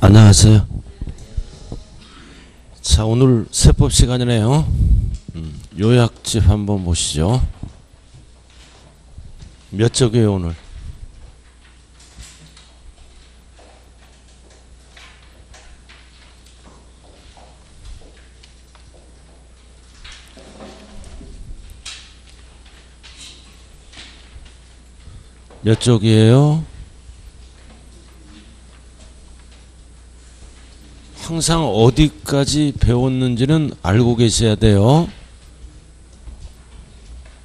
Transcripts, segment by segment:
안녕하세요. 자, 오늘 세법 시간이네요. 음, 요약집 한번 보시죠. 몇 쪽이에요, 오늘? 몇 쪽이에요? 항상 어디까지 배웠는지는 알고 계셔야 돼요.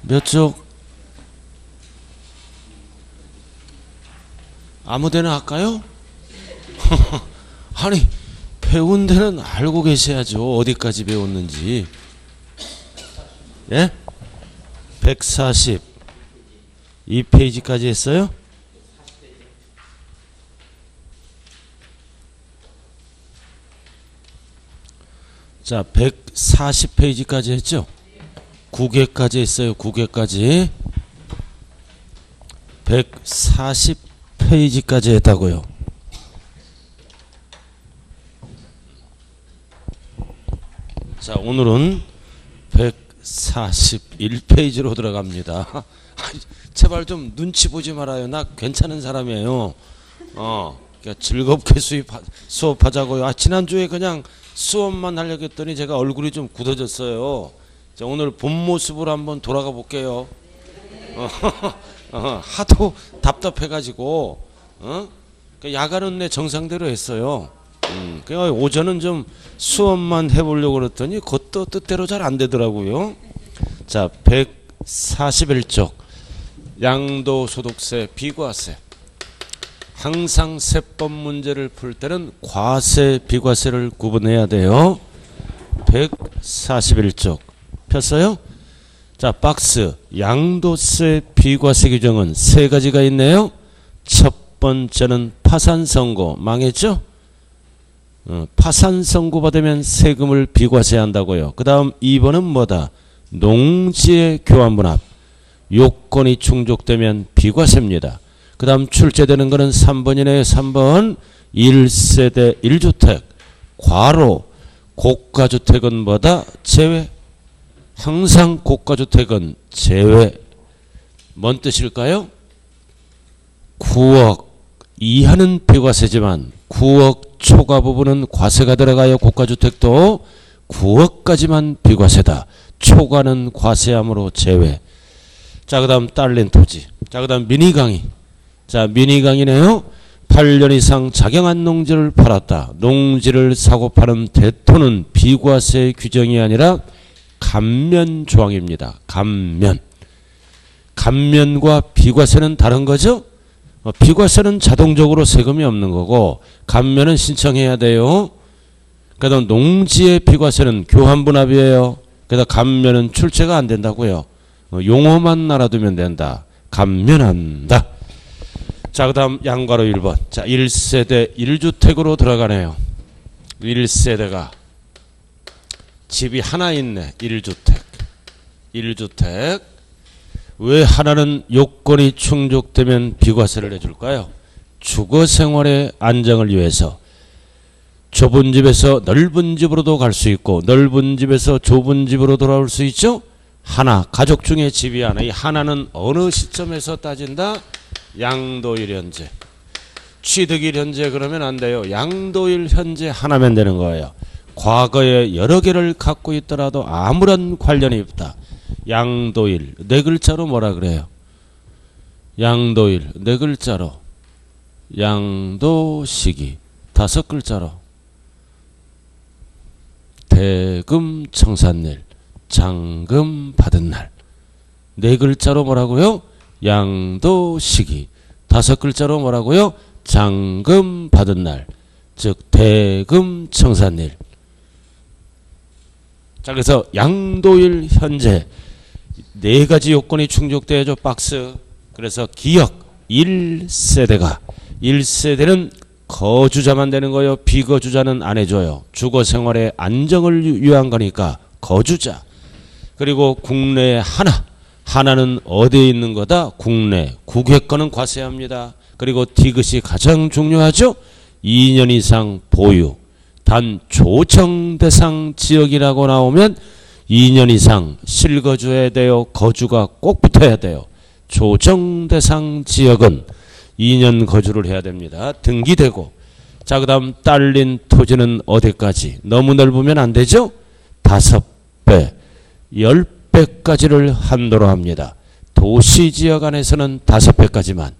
몇 쪽? 아무 데나 할까요? 아니, 배운 데는 알고 계셔야죠. 어디까지 배웠는지. 예? 140. 이 페이지까지 했어요? 자, 140페이지까지 했죠? 9개까지 했어요. 9개까지. 140페이지까지 했다고요. 자, 오늘은 141페이지로 들어갑니다. 제발 좀 눈치 보지 말아요. 나 괜찮은 사람이에요. 어, 그러니까 즐겁게 수입 수업하자고요. 아, 지난주에 그냥 수업만 하려고 했더니 제가 얼굴이 좀 굳어졌어요. 자, 오늘 본 모습으로 한번 돌아가 볼게요. 어, 어, 하도 답답해가지고, 어? 그러니까 야간은 내 정상대로 했어요. 음, 그냥 오전은 좀 수업만 해보려고 그랬더니 그것도 뜻대로 잘 안 되더라고요. 자, 141쪽. 양도소득세, 비과세. 항상 세법 문제를 풀 때는 과세, 비과세를 구분해야 돼요. 141쪽. 폈어요? 자, 박스. 양도세, 비과세 규정은 세 가지가 있네요. 첫 번째는 파산 선고. 망했죠? 어, 파산 선고가 되면 세금을 비과세한다고요. 그 다음 2번은 뭐다? 농지의 교환분합. 요건이 충족되면 비과세입니다. 그 다음 출제되는 것은 3번이네요. 3번 1세대 1주택 과로 고가주택은 뭐다? 제외 항상 고가주택은 제외 뭔 뜻일까요? 9억 이하는 비과세지만 9억 초과 부분은 과세가 들어가요. 고가주택도 9억까지만 비과세다. 초과는 과세함으로 제외. 자, 그 다음 딸린 토지. 자, 그 다음 미니 강의. 자, 미니 강의네요. 8년 이상 작용한 농지를 팔았다. 농지를 사고 파는 대토는 비과세 규정이 아니라 감면 조항입니다. 감면. 감면과 비과세는 다른 거죠? 어, 비과세는 자동적으로 세금이 없는 거고 감면은 신청해야 돼요. 그다음 농지의 비과세는 교환분합이에요. 그다음 감면은 출제가 안 된다고요. 어, 용어만 알아두면 된다. 감면한다. 자, 그 다음 양가로 1번. 자, 1세대 1주택으로 들어가네요. 1세대가 집이 하나 있네. 1주택. 1주택. 왜 하나는 요건이 충족되면 비과세를 해줄까요? 주거 생활의 안정을 위해서 좁은 집에서 넓은 집으로도 갈 수 있고 넓은 집에서 좁은 집으로 돌아올 수 있죠? 하나 가족 중에 집이 하나 이 하나는 어느 시점에서 따진다? 양도일 현재 취득일 현재 그러면 안 돼요. 양도일 현재 하나면 되는 거예요. 과거에 여러 개를 갖고 있더라도 아무런 관련이 없다. 양도일 네 글자로 뭐라 그래요? 양도일 네 글자로 양도시기 다섯 글자로 대금 청산일 장금 받은 날 네 글자로 뭐라고요? 양도시기 다섯 글자로 뭐라고요? 장금 받은 날 즉 대금 청산일. 자 그래서 양도일 현재 네 가지 요건이 충족돼야죠 박스. 그래서 기억 1세대가 1세대는 거주자만 되는 거예요 비거주자는 안 해줘요. 주거 생활의 안정을 위한 거니까 거주자. 그리고 국내에 하나 하나는 어디에 있는 거다 국내 국외권은 과세합니다 그리고 디귿이 가장 중요하죠 2년 이상 보유. 단 조정 대상 지역이라고 나오면 2년 이상 실거주해야 돼요. 거주가 꼭 붙어야 돼요. 조정 대상 지역은 2년 거주를 해야 됩니다. 등기되고. 자, 그 다음 딸린 토지는 어디까지? 너무 넓으면 안 되죠? 다섯 배, 열 배까지를 한도로 합니다. 도시 지역 안에서는 다섯 배까지만.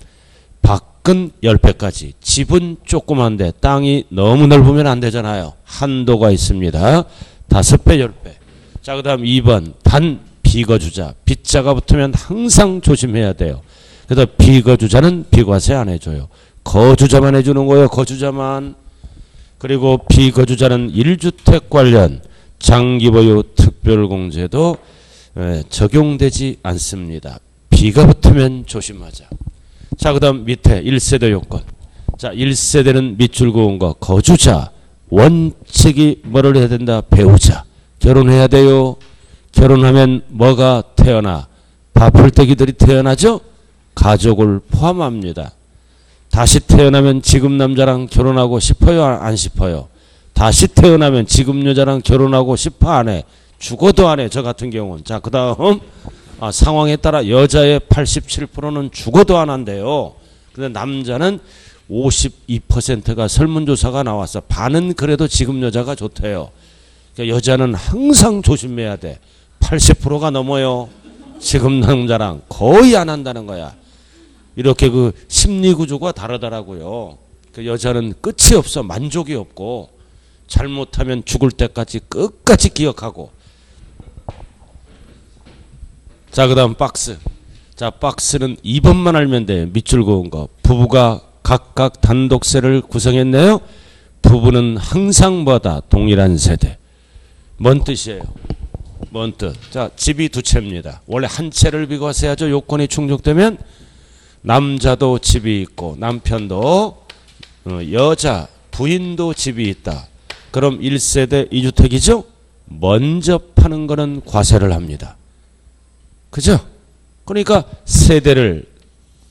밖은 열 배까지. 집은 조그만데 땅이 너무 넓으면 안 되잖아요. 한도가 있습니다. 다섯 배, 열 배. 자, 그 다음 2번. 단 비거주자. 빗자가 붙으면 항상 조심해야 돼요. 그래서 비거주자는 비과세 안 해줘요. 거주자만 해주는 거예요. 거주자만. 그리고 비거주자는 1주택 관련 장기보유 특별공제도 적용되지 않습니다. 비가 붙으면 조심하자. 자, 그 다음 밑에 1세대 요건. 자, 1세대는 밑줄 그은 거. 거주자. 원칙이 뭐를 해야 된다? 배우자. 결혼해야 돼요. 결혼하면 뭐가 태어나? 바풀떼기들이 태어나죠? 가족을 포함합니다. 다시 태어나면 지금 남자랑 결혼하고 싶어요? 안 싶어요? 다시 태어나면 지금 여자랑 결혼하고 싶어 안 해? 죽어도 안 해. 저 같은 경우는. 자, 그 다음 아, 상황에 따라 여자의 87%는 죽어도 안 한대요. 근데 남자는 52%가 설문조사가 나왔어. 반은 그래도 지금 여자가 좋대요. 그러니까 여자는 항상 조심해야 돼. 80%가 넘어요. 지금 남자랑 거의 안 한다는 거야. 이렇게 그 심리 구조가 다르더라고요. 그 여자는 끝이 없어. 만족이 없고 잘못하면 죽을 때까지 끝까지 기억하고 자, 그 다음 박스. 자, 박스는 2번만 알면 돼요. 밑줄 그은 거. 부부가 각각 단독세를 구성했네요. 부부는 항상 뭐다? 동일한 세대. 뭔 뜻이에요? 뭔 뜻? 자, 집이 두 채입니다. 원래 한 채를 비과세하죠. 요건이 충족되면 남자도 집이 있고 남편도 어, 여자 부인도 집이 있다. 그럼 1세대 2주택이죠? 먼저 파는 거는 과세를 합니다. 그죠? 그러니까 세대를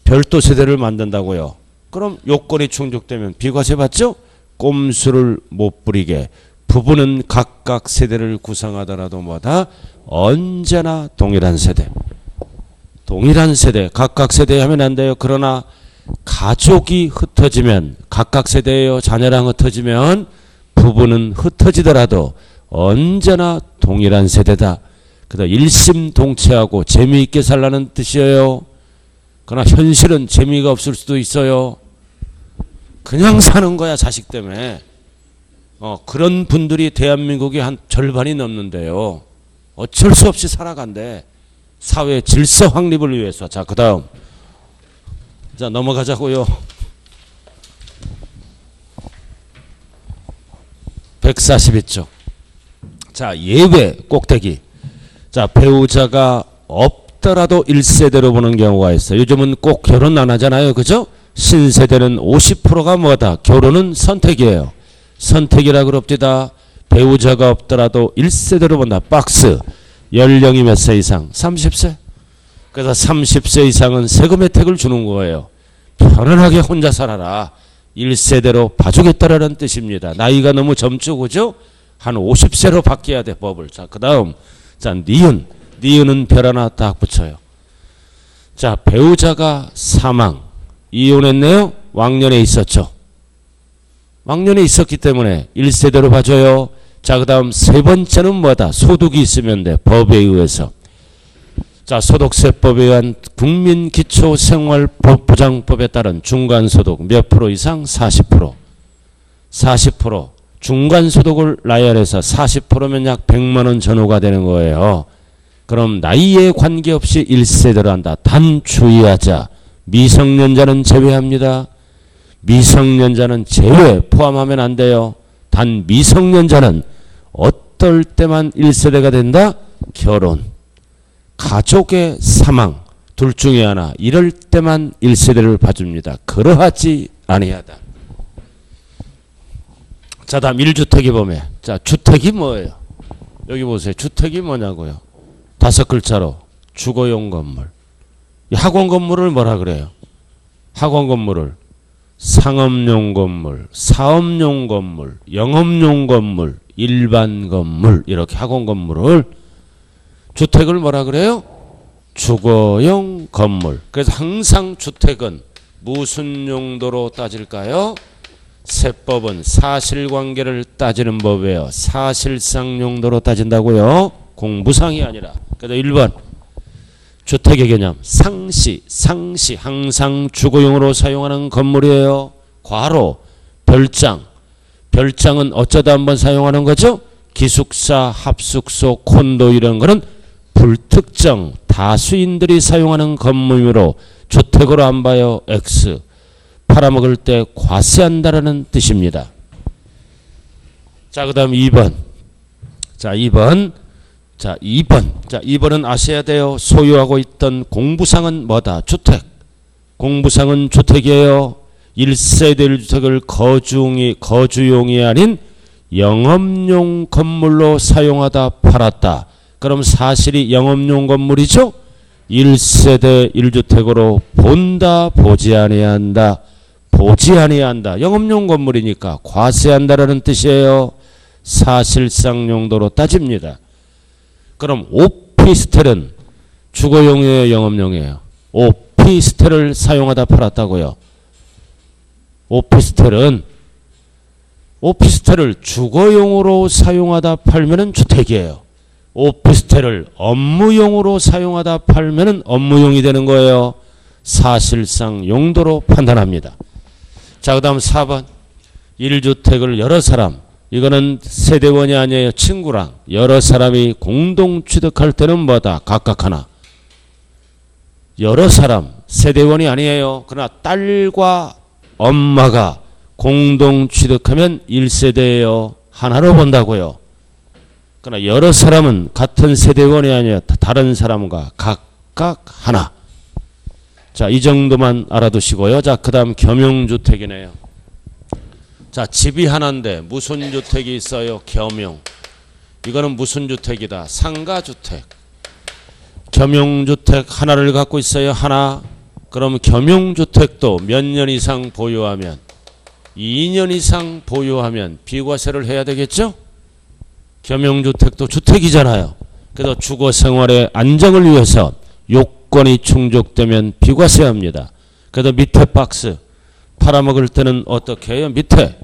별도 세대를 만든다고요. 그럼 요건이 충족되면 비과세 받죠? 꼼수를 못 부리게 부부는 각각 세대를 구성하더라도 뭐다 언제나 동일한 세대. 동일한 세대, 각각 세대 하면 안 돼요. 그러나 가족이 흩어지면 각각 세대예요. 자녀랑 흩어지면 부부는 흩어지더라도 언제나 동일한 세대다. 그다 일심동체하고 재미있게 살라는 뜻이에요. 그러나 현실은 재미가 없을 수도 있어요. 그냥 사는 거야 자식 때문에. 어, 그런 분들이 대한민국의 한 절반이 넘는데요. 어쩔 수 없이 살아간대. 사회 질서 확립을 위해서. 자, 그 다음. 자, 넘어가자고요. 142쪽. 자, 예외 꼭대기. 자, 배우자가 없더라도 1세대로 보는 경우가 있어요. 요즘은 꼭 결혼 안 하잖아요. 그죠? 신세대는 50%가 뭐다? 결혼은 선택이에요. 선택이라 그럽디다. 배우자가 없더라도 1세대로 본다. 박스. 연령이 몇 세 이상? 30세. 그래서 30세 이상은 세금 혜택을 주는 거예요. 편안하게 혼자 살아라. 1세대로 봐주겠다라는 뜻입니다. 나이가 너무 젊죠, 그죠? 한 50세로 바뀌어야 돼, 법을. 자, 그 다음. 자, 니은. 니은은 별 하나 딱 붙여요. 자, 배우자가 사망. 이혼했네요? 왕년에 있었죠. 왕년에 있었기 때문에 1세대로 봐줘요. 자, 그 다음 세 번째는 뭐다? 소득이 있으면 돼. 법에 의해서. 자, 소득세법에 의한 국민기초생활보장법에 따른 중간소득 몇 프로 이상? 40%. 40%. 중간 소득을 나열해서 40%면 약 100만 원 전후가 되는 거예요. 그럼 나이에 관계없이 1세대로 한다. 단 주의하자. 미성년자는 제외합니다. 미성년자는 제외 포함하면 안 돼요. 단 미성년자는 어떨 때만 1세대가 된다? 결혼. 가족의 사망. 둘 중에 하나. 이럴 때만 1세대를 봐줍니다. 그러하지 아니하다. 자, 다음 1주택이 보면. 자, 주택이 뭐예요? 여기 보세요. 주택이 뭐냐고요? 다섯 글자로 주거용 건물. 학원 건물을 뭐라 그래요? 학원 건물을 상업용 건물, 사업용 건물, 영업용 건물, 일반 건물 이렇게 학원 건물을 주택을 뭐라 그래요? 주거용 건물. 그래서 항상 주택은 무슨 용도로 따질까요? 세법은 사실관계를 따지는 법이에요. 사실상 용도로 따진다고요. 공부상이 아니라. 그래서 1번 주택의 개념 상시 상시 항상 주거용으로 사용하는 건물이에요. 과로 별장 별장은 어쩌다 한번 사용하는 거죠? 기숙사, 합숙소, 콘도 이런 거는 불특정 다수인들이 사용하는 건물로 주택으로 안 봐요. X. 팔아먹을 때 과세한다라는 뜻입니다. 자, 그 다음 2번. 자, 2번. 자, 2번. 자, 2번은 아셔야 돼요. 소유하고 있던 공부상은 뭐다? 주택. 공부상은 주택이에요. 1세대 1주택을 거주용이, 거주용이 아닌 영업용 건물로 사용하다 팔았다. 그럼 사실이 영업용 건물이죠? 1세대 1주택으로 본다, 보지 아니한다. 보지 아니한다. 영업용 건물이니까 과세한다라는 뜻이에요. 사실상 용도로 따집니다. 그럼 오피스텔은 주거용이에요, 영업용이에요. 오피스텔을 사용하다 팔았다고요. 오피스텔은 오피스텔을 주거용으로 사용하다 팔면은 주택이에요. 오피스텔을 업무용으로 사용하다 팔면은 업무용이 되는 거예요. 사실상 용도로 판단합니다. 자, 그 다음 4번. 1주택을 여러 사람, 이거는 세대원이 아니에요. 친구랑 여러 사람이 공동 취득할 때는 뭐다? 각각 하나. 여러 사람, 세대원이 아니에요. 그러나 딸과 엄마가 공동 취득하면 1세대예요. 하나로 본다고요. 그러나 여러 사람은 같은 세대원이 아니라 다른 사람과 각각 하나. 자, 이 정도만 알아두시고요. 자, 그 다음 겸용주택이네요. 자, 집이 하나인데 무슨 주택이 있어요? 겸용. 이거는 무슨 주택이다? 상가주택. 겸용주택 하나를 갖고 있어요. 하나. 그럼 겸용주택도 몇 년 이상 보유하면 2년 이상 보유하면 비과세를 해야 되겠죠? 겸용주택도 주택이잖아요. 그래서 주거 생활의 안정을 위해서 요건이 충족되면 비과세 합니다. 그래서 밑에 박스 팔아먹을 때는 어떻게 해요? 밑에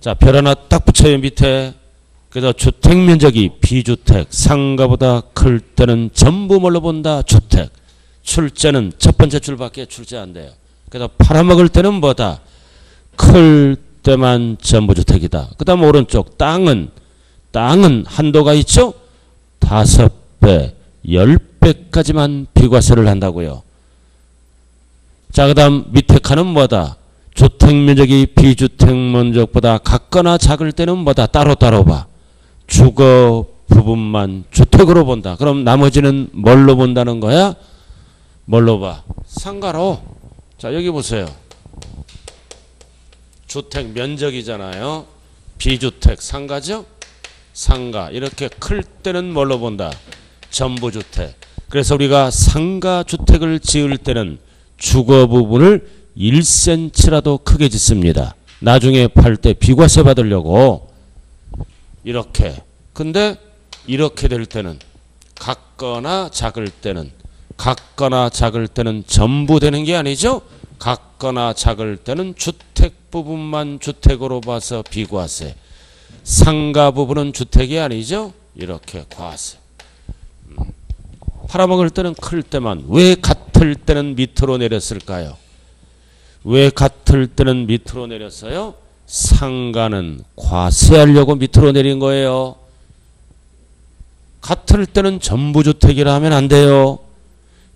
자 별 하나 딱 붙여요 밑에 그래서 주택 면적이 비주택 상가보다 클 때는 전부 뭘로 본다? 주택 출제는 첫 번째 줄밖에 출제 안 돼요. 그래서 팔아먹을 때는 뭐다? 클 때만 전부 주택이다. 그 다음 오른쪽 땅은 땅은 한도가 있죠? 다섯 배, 열 배까지만 비과세를 한다고요. 자, 그 다음 밑에 칸은 뭐다? 주택 면적이 비주택 면적보다 같거나 작을 때는 뭐다? 따로따로 봐. 주거 부분만 주택으로 본다. 그럼 나머지는 뭘로 본다는 거야? 뭘로 봐? 상가로. 자, 여기 보세요. 주택 면적이잖아요. 비주택 상가죠? 상가 이렇게 클 때는 뭘로 본다? 전부 주택. 그래서 우리가 상가 주택을 지을 때는 주거 부분을 1cm라도 크게 짓습니다. 나중에 팔 때 비과세 받으려고 이렇게. 근데 이렇게 될 때는 같거나 작을 때는 같거나 작을 때는 전부 되는 게 아니죠. 같거나 작을 때는 주택 부분만 주택으로 봐서 비과세. 상가 부분은 주택이 아니죠. 이렇게 과세. 음. 팔아먹을 때는 클 때만 왜 같을 때는 밑으로 내렸을까요? 왜 같을 때는 밑으로 내렸어요? 상가는 과세하려고 밑으로 내린 거예요. 같을 때는 전부주택이라 하면 안 돼요.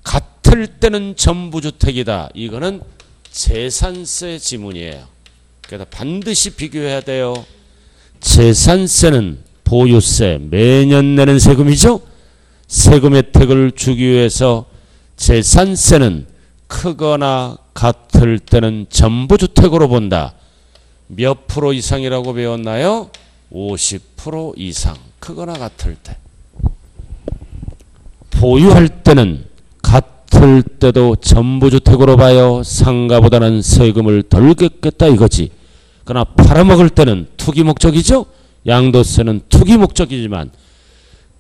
같을 때는 전부주택이다. 이거는 재산세 지문이에요. 그래서 반드시 비교해야 돼요. 재산세는 보유세, 매년 내는 세금이죠. 세금 혜택을 주기 위해서 재산세는 크거나 같을 때는 전부 주택으로 본다. 몇 프로 이상이라고 배웠나요? 50% 이상. 크거나 같을 때. 보유할 때는 같을 클 때도 전부 주택으로 봐요. 상가보다는 세금을 덜 겠겠다 이거지. 그러나 팔아먹을 때는 투기 목적이죠. 양도세는 투기 목적이지만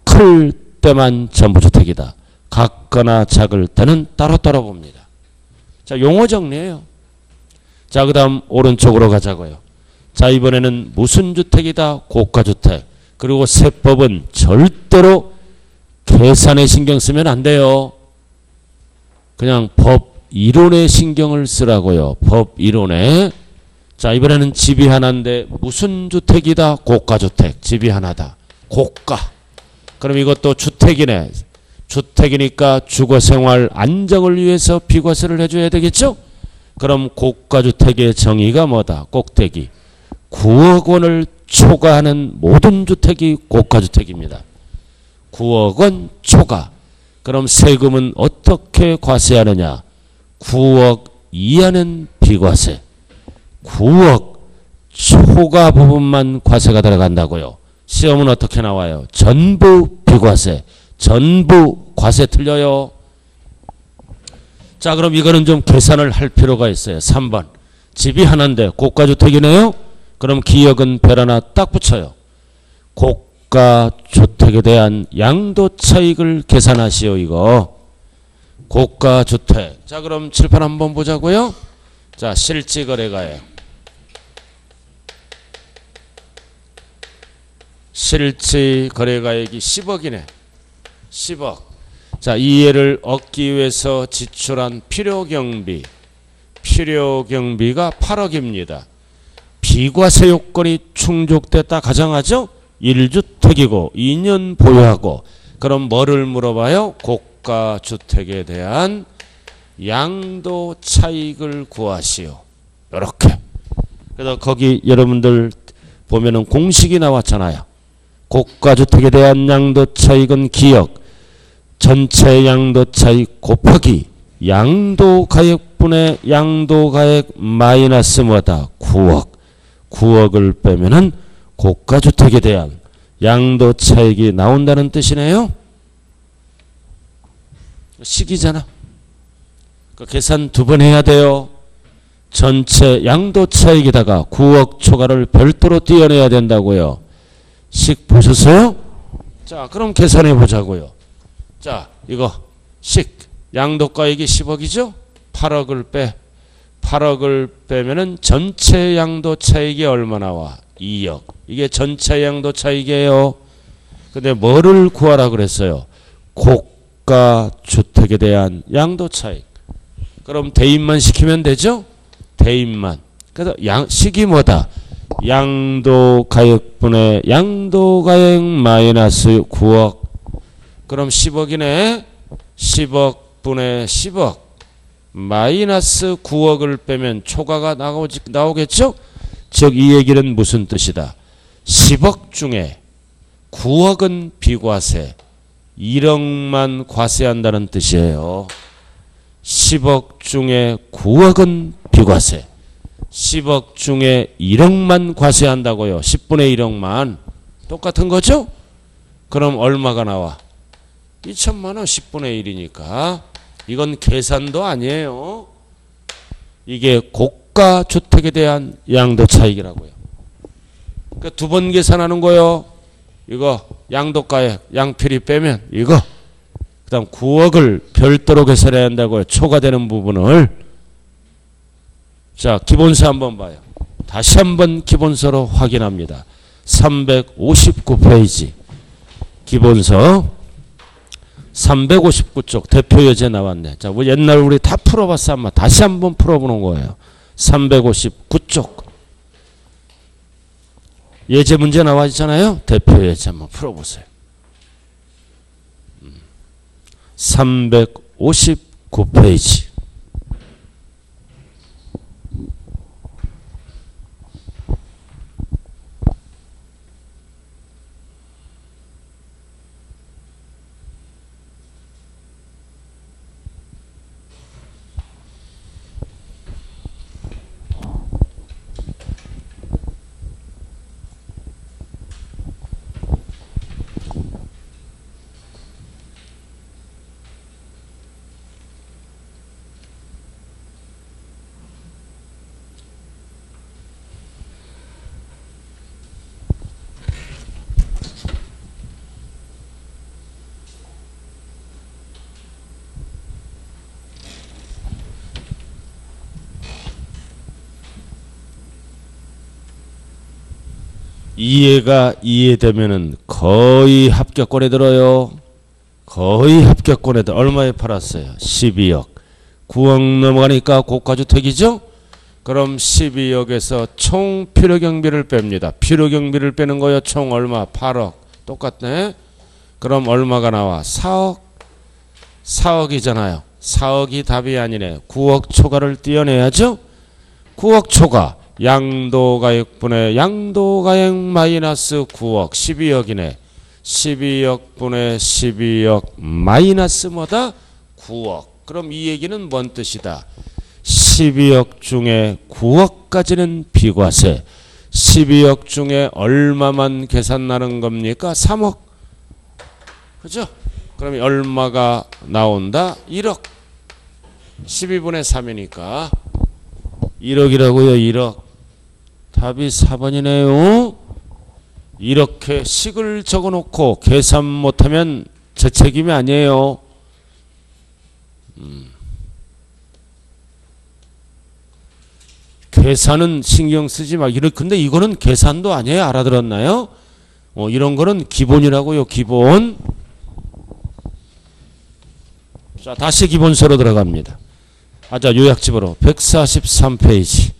클 때만 전부주택이다. 같거나 작을 때는 따로따로 봅니다. 자 용어 정리해요. 자 그 다음 오른쪽으로 가자고요. 자 이번에는 무슨 주택이다? 고가주택. 그리고 세법은 절대로 계산에 신경 쓰면 안 돼요. 그냥 법 이론에 신경을 쓰라고요. 법 이론에. 자 이번에는 집이 하나인데 무슨 주택이다? 고가주택. 집이 하나다. 고가. 그럼 이것도 주택이네. 주택이니까 주거생활 안정을 위해서 비과세를 해줘야 되겠죠? 그럼 고가주택의 정의가 뭐다? 꼭대기. 9억 원을 초과하는 모든 주택이 고가주택입니다. 9억 원 초과. 그럼 세금은 어떻게 과세하느냐? 9억 이하는 비과세. 9억 초과 부분만 과세가 들어간다고요. 시험은 어떻게 나와요? 전부 비과세. 전부 과세 틀려요. 자 그럼 이거는 좀 계산을 할 필요가 있어요. 3번. 집이 하나인데 고가주택이네요. 그럼 기억은 별 하나 딱 붙여요. 고가주택에 대한 양도 차익을 계산하시오 이거. 고가주택. 자 그럼 칠판 한번 보자고요. 자 실지거래가액. 실지거래가액이 10억이네. 10억. 자, 이해를 얻기 위해서 지출한 필요경비. 필요경비가 8억입니다. 비과세 요건이 충족됐다 가정하죠? 1주 택이고 2년 보유하고 그럼 뭐를 물어봐요? 고가주택에 대한 양도 차익을 구하시오. 이렇게. 그래서 거기 여러분들 보면은 공식이 나왔잖아요. 고가주택에 대한 양도 차익은 기억 전체 양도 차익 곱하기 양도 가액분의 양도 가액 마이너스 뭐다 9억 9억을 빼면은 고가주택에 대한 양도 차익이 나온다는 뜻이네요. 식이잖아. 그 계산 두 번 해야 돼요. 전체 양도 차익에다가 9억 초과를 별도로 띄어내야 된다고요. 식 보셨어요? 자, 그럼 계산해 보자고요. 자, 이거 식 양도가액이 10억이죠? 8억을 빼. 8억을 빼면은 전체 양도 차익이 얼마 나와? 2억. 이게 전체 양도 차익이에요. 근데 뭐를 구하라 그랬어요? 고가 주택에 대한 양도 차익. 그럼 대입만 시키면 되죠? 대입만. 그래서 양 식이 뭐다? 양도 가액분의 양도 가액 마이너스 9억. 그럼 10억이네. 10억 분의 10억. 마이너스 9억을 빼면 초과가 나오지, 나오겠죠? 즉 이 얘기는 무슨 뜻이다? 10억 중에 9억은 비과세, 1억만 과세한다는 뜻이에요. 10억 중에 9억은 비과세, 10억 중에 1억만 과세한다고요. 10분의 1억만. 똑같은 거죠? 그럼 얼마가 나와? 2천만 원 10분의 1이니까 이건 계산도 아니에요. 이게 고가 주택에 대한 양도 차익이라고요. 그러니까 두 번 계산하는 거요. 이거 양도가액 양필이 빼면 이거 그다음 9억을 별도로 계산해야 한다고요. 초과되는 부분을 자 기본서 한번 봐요. 다시 한번 기본서로 확인합니다. 359페이지 기본서 359쪽 대표 여제 나왔네. 자, 뭐 옛날 우리 다 풀어봤어. 아마 다시 한번 풀어보는 거예요. 359쪽. 예제 문제 나와 있잖아요. 대표 예제 한번 풀어보세요. 359페이지. 이해가 이해되면은 거의 합격권에 들어요. 거의 합격권에 들어. 얼마에 팔았어요? 12억. 9억 넘어가니까 고가주택이죠? 그럼 12억에서 총 필요경비를 뺍니다. 필요경비를 빼는 거요. 총 얼마? 8억. 똑같네. 그럼 얼마가 나와? 4억. 4억이잖아요. 4억이 답이 아니네. 9억 초과를 띄어내야죠. 9억 초과. 양도가액분의 양도가액 마이너스 9억 12억이네. 12억 분의 12억 마이너스 뭐다? 9억. 그럼 이 얘기는 뭔 뜻이다? 12억 중에 9억까지는 비과세. 12억 중에 얼마만 계산 나는 겁니까? 3억. 그죠? 그럼 얼마가 나온다? 1억. 12분의 3이니까 1억이라고요, 1억. 답이 4번이네요. 이렇게 식을 적어 놓고 계산 못하면 제 책임이 아니에요. 음. 계산은 신경 쓰지 마. 근데 이거는 계산도 아니에요. 알아들었나요? 어, 이런 거는 기본이라고요. 기본. 자, 다시 기본서로 들어갑니다. 아, 자, 요약집으로 143페이지.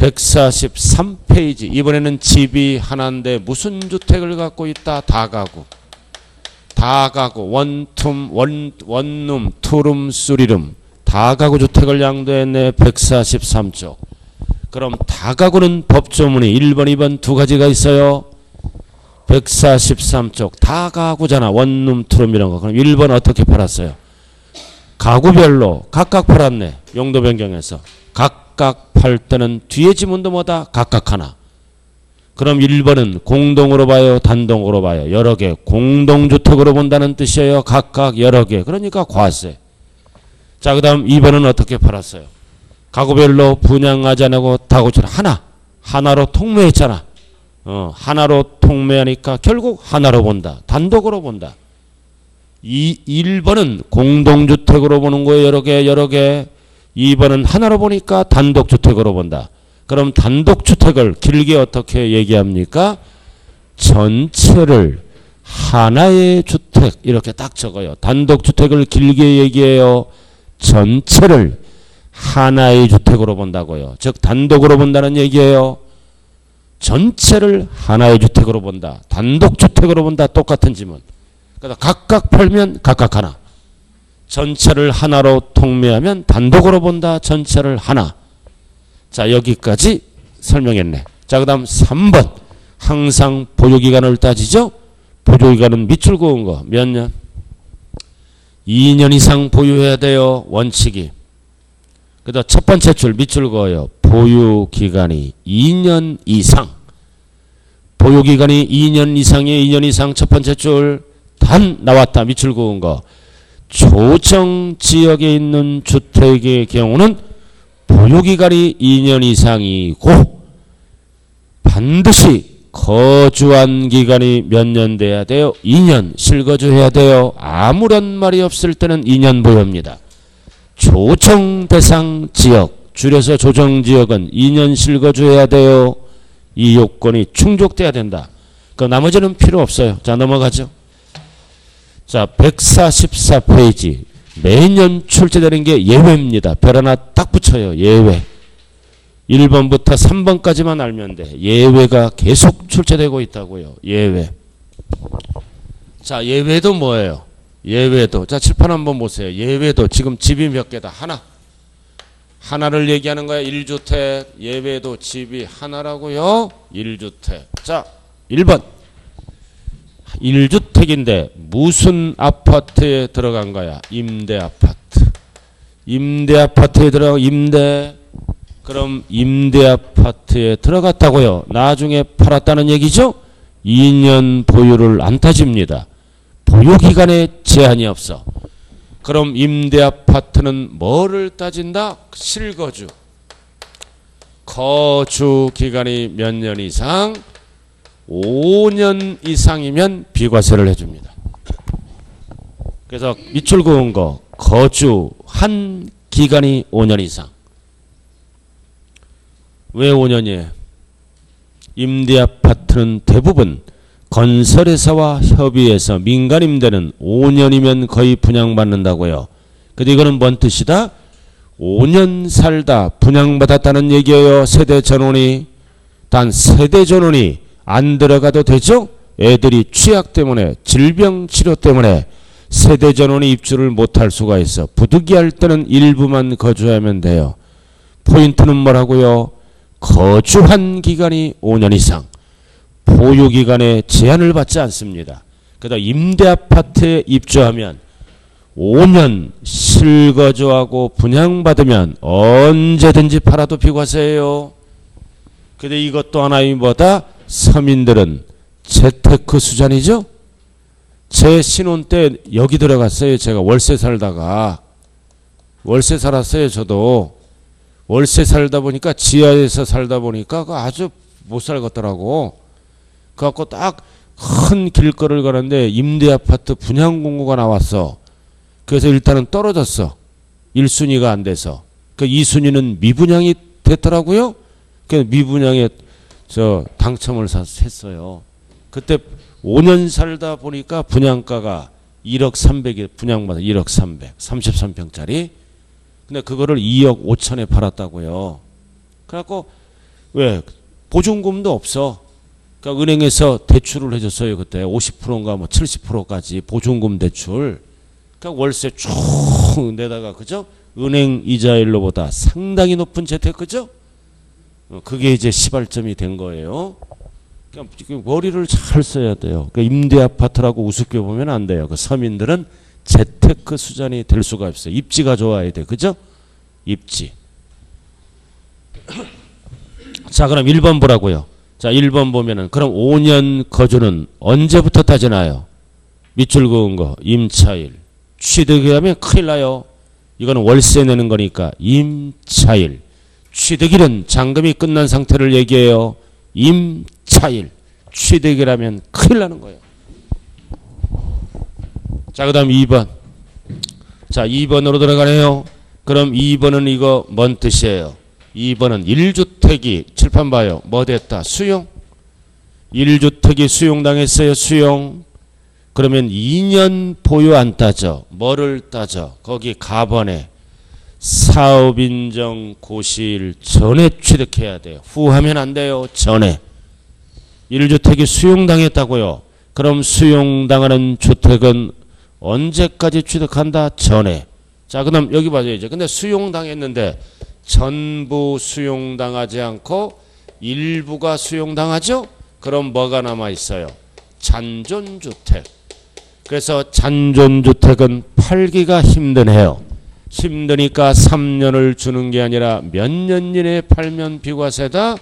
143페이지. 이번에는 집이 하나인데 무슨 주택을 갖고 있다? 다 가구. 다 가구. 원룸, 원, 원룸, 투룸, 쓰리룸. 다 가구 주택을 양도했네. 143쪽. 그럼 다 가구는 법조문이 1번, 2번 두 가지가 있어요. 143쪽. 다 가구잖아. 원룸, 투룸 이런 거. 그럼 1번 어떻게 팔았어요? 가구별로 각각 팔았네. 용도 변경해서. 각 각 팔 때는 뒤에 지문도 뭐다? 각각 하나. 그럼 1번은 공동으로 봐요? 단독으로 봐요? 여러 개. 공동주택으로 본다는 뜻이에요. 각각 여러 개. 그러니까 과세. 자, 그 다음 2번은 어떻게 팔았어요? 가구별로 분양하지 않고 다고처럼 하나. 하나로 통매했잖아. 어, 하나로 통매하니까 결국 하나로 본다. 단독으로 본다. 이 1번은 공동주택으로 보는 거예요. 여러 개, 여러 개. 2번은 하나로 보니까 단독주택으로 본다. 그럼 단독주택을 길게 어떻게 얘기합니까? 전체를 하나의 주택 이렇게 딱 적어요. 단독주택을 길게 얘기해요. 전체를 하나의 주택으로 본다고요. 즉 단독으로 본다는 얘기예요. 전체를 하나의 주택으로 본다. 단독주택으로 본다. 똑같은 지문. 그래서 각각 팔면 각각 하나. 전체를 하나로 통매하면 단독으로 본다. 전체를 하나. 자 여기까지 설명했네. 자그 다음 3번. 항상 보유기간을 따지죠. 보유기간은 밑줄 그은 거 몇 년? 2년 이상 보유해야 돼요. 원칙이. 그다음 첫 번째 줄 밑줄 그어요. 보유기간이 2년 이상. 보유기간이 2년 이상이 2년 이상 첫 번째 줄 단 나왔다. 밑줄 그은 거. 조정 지역에 있는 주택의 경우는 보유기간이 2년 이상이고 반드시 거주한 기간이 몇 년 돼야 돼요? 2년 실거주해야 돼요. 아무런 말이 없을 때는 2년 보유입니다. 조정 대상 지역 줄여서 조정 지역은 2년 실거주해야 돼요. 이 요건이 충족돼야 된다. 그 나머지는 필요 없어요. 자 넘어가죠. 자 144페이지 매년 출제되는 게 예외입니다. 별 하나 딱 붙여요. 예외. 1번부터 3번까지만 알면 돼. 예외가 계속 출제되고 있다고요. 예외. 자, 예외도 뭐예요? 예외도. 자, 칠판 한번 보세요. 예외도 지금 집이 몇 개다? 하나. 하나를 얘기하는 거야. 1주택. 예외도 집이 하나라고요. 1주택. 자, 1번. 1주택인데 무슨 아파트에 들어간 거야? 임대 아파트. 임대 아파트에 들어가 임대 그럼 임대 아파트에 들어갔다고요. 나중에 팔았다는 얘기죠? 2년 보유를 안 따집니다. 보유 기간에 제한이 없어. 그럼 임대 아파트는 뭐를 따진다? 실거주. 거주 기간이 몇 년 이상? 5년 이상이면 비과세를 해줍니다. 그래서 밑줄 그은 거 거주 한 기간이 5년 이상. 왜 5년이에요? 임대 아파트는 대부분 건설회사와 협의해서 민간 임대는 5년이면 거의 분양받는다고요. 근데 이거는 뭔 뜻이다? 5년 살다 분양받았다는 얘기예요. 세대 전원이. 단 세대 전원이 안 들어가도 되죠? 애들이 취약 때문에 질병 치료 때문에 세대 전원이 입주를 못할 수가 있어. 부득이할 때는 일부만 거주하면 돼요. 포인트는 뭐라고요? 거주한 기간이 5년 이상. 보유 기간에 제한을 받지 않습니다. 그다 임대 아파트에 입주하면 5년 실거주하고 분양받으면 언제든지 팔아도 비과세예요. 근데 이것도 하나의 뭐다? 서민들은 재테크 수잔이죠? 제 신혼 때 여기 들어갔어요. 제가 월세 살다가. 월세 살았어요. 저도. 월세 살다 보니까 지하에서 살다 보니까 그 아주 못 살겠더라고. 그래갖고 딱 큰 길거리를 가는데 임대 아파트 분양 공고가 나왔어. 그래서 일단은 떨어졌어. 1순위가 안 돼서. 그 2순위는 미분양이 됐더라고요. 그 미분양에 저 당첨을 했어요. 그때 5년 살다 보니까 분양가가 1억 300에 분양받아 1억 300, 33평짜리. 근데 그거를 2억 5천에 팔았다고요. 그래갖고 왜 보증금도 없어. 그러니까 은행에서 대출을 해줬어요 그때 50%인가 뭐 70%까지 보증금 대출. 그러니까 월세 쭉 내다가 그죠? 은행 이자율로보다 상당히 높은 재테크죠? 어, 그게 이제 시발점이 된 거예요. 그러니까 머리를 잘 써야 돼요. 그러니까 임대 아파트라고 우습게 보면 안 돼요. 그 서민들은 재테크 수단이 될 수가 없어요. 입지가 좋아야 돼. 그죠? 입지. 자, 그럼 1번 보라고요. 자, 1번 보면은 그럼 5년 거주는 언제부터 따지나요? 밑줄 그은 거 임차일. 취득이 하면 큰일 나요. 이거는 월세 내는 거니까 임차일. 취득일은 잔금이 끝난 상태를 얘기해요. 임차일. 취득이라면 큰일 나는 거예요. 자, 그 다음 2번. 자, 2번으로 들어가네요. 그럼 2번은 이거 뭔 뜻이에요? 2번은 1주택이 칠판 봐요. 뭐 됐다? 수용. 1주택이 수용당했어요. 수용. 그러면 2년 보유 안 따져. 뭐를 따져? 거기 가번에 사업인정 고시일 전에 취득해야 돼요. 후 하면 안 돼요. 전에. 1주택이 수용당했다고요. 그럼 수용당하는 주택은 언제까지 취득한다? 전에. 자, 그럼 여기 봐요. 이제. 근데 수용당했는데 전부 수용당하지 않고 일부가 수용당하죠? 그럼 뭐가 남아 있어요? 잔존주택. 그래서 잔존주택은 팔기가 힘드네요. 힘드니까 3년을 주는 게 아니라 몇 년 이내에 팔면 비과세다?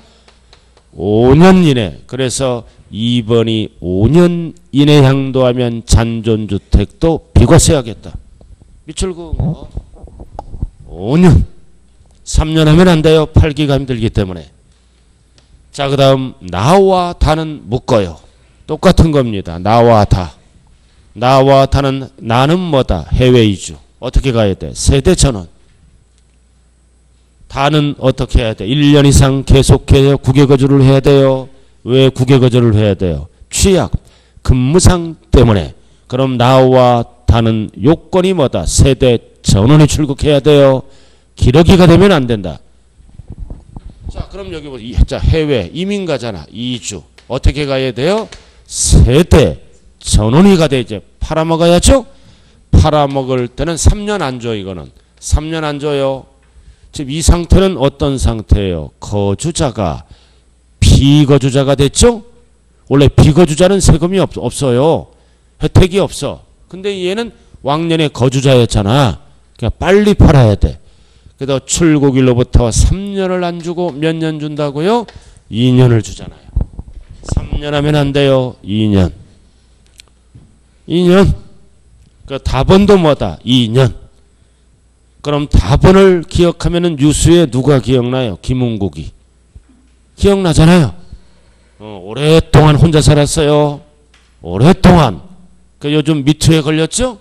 5년 이내. 그래서 2번이 5년 이내 향도하면 잔존주택도 비과세하겠다. 미출구 뭐 5년. 3년 하면 안 돼요. 팔기가 힘들기 때문에. 자, 그 다음 나와 다는 묶어요. 똑같은 겁니다. 나와 다. 나와 다는 나는 뭐다? 해외 이주. 어떻게 가야 돼? 세대 전원. 다는 어떻게 해야 돼? 1년 이상 계속해서 국외 거주를 해야 돼요. 왜 국외 거주를 해야 돼요? 취약, 근무상 때문에. 그럼 나와 다는 요건이 뭐다? 세대 전원이 출국해야 돼요. 기러기가 되면 안 된다. 자, 그럼 여기 보세요. 자, 해외 이민 가잖아. 이주. 어떻게 가야 돼요? 세대 전원이 가 돼 이제 팔아먹어야죠. 팔아먹을 때는 3년 안 줘, 이거는. 3년 안 줘요. 지금 이 상태는 어떤 상태예요? 거주자가 비거주자가 됐죠? 원래 비거주자는 세금이 없, 없어요. 혜택이 없어. 근데 얘는 왕년에 거주자였잖아. 그러니까 빨리 팔아야 돼. 그래서 출국일로부터 3년을 안 주고 몇 년 준다고요? 2년을 주잖아요. 3년 하면 안 돼요. 2년. 2년. 그 답원도 뭐다? 2년. 그럼 답원을 기억하면은 유수에 누가 기억나요? 김은국이. 기억나잖아요. 어, 오랫동안 혼자 살았어요. 오랫동안. 그 요즘 미투에 걸렸죠?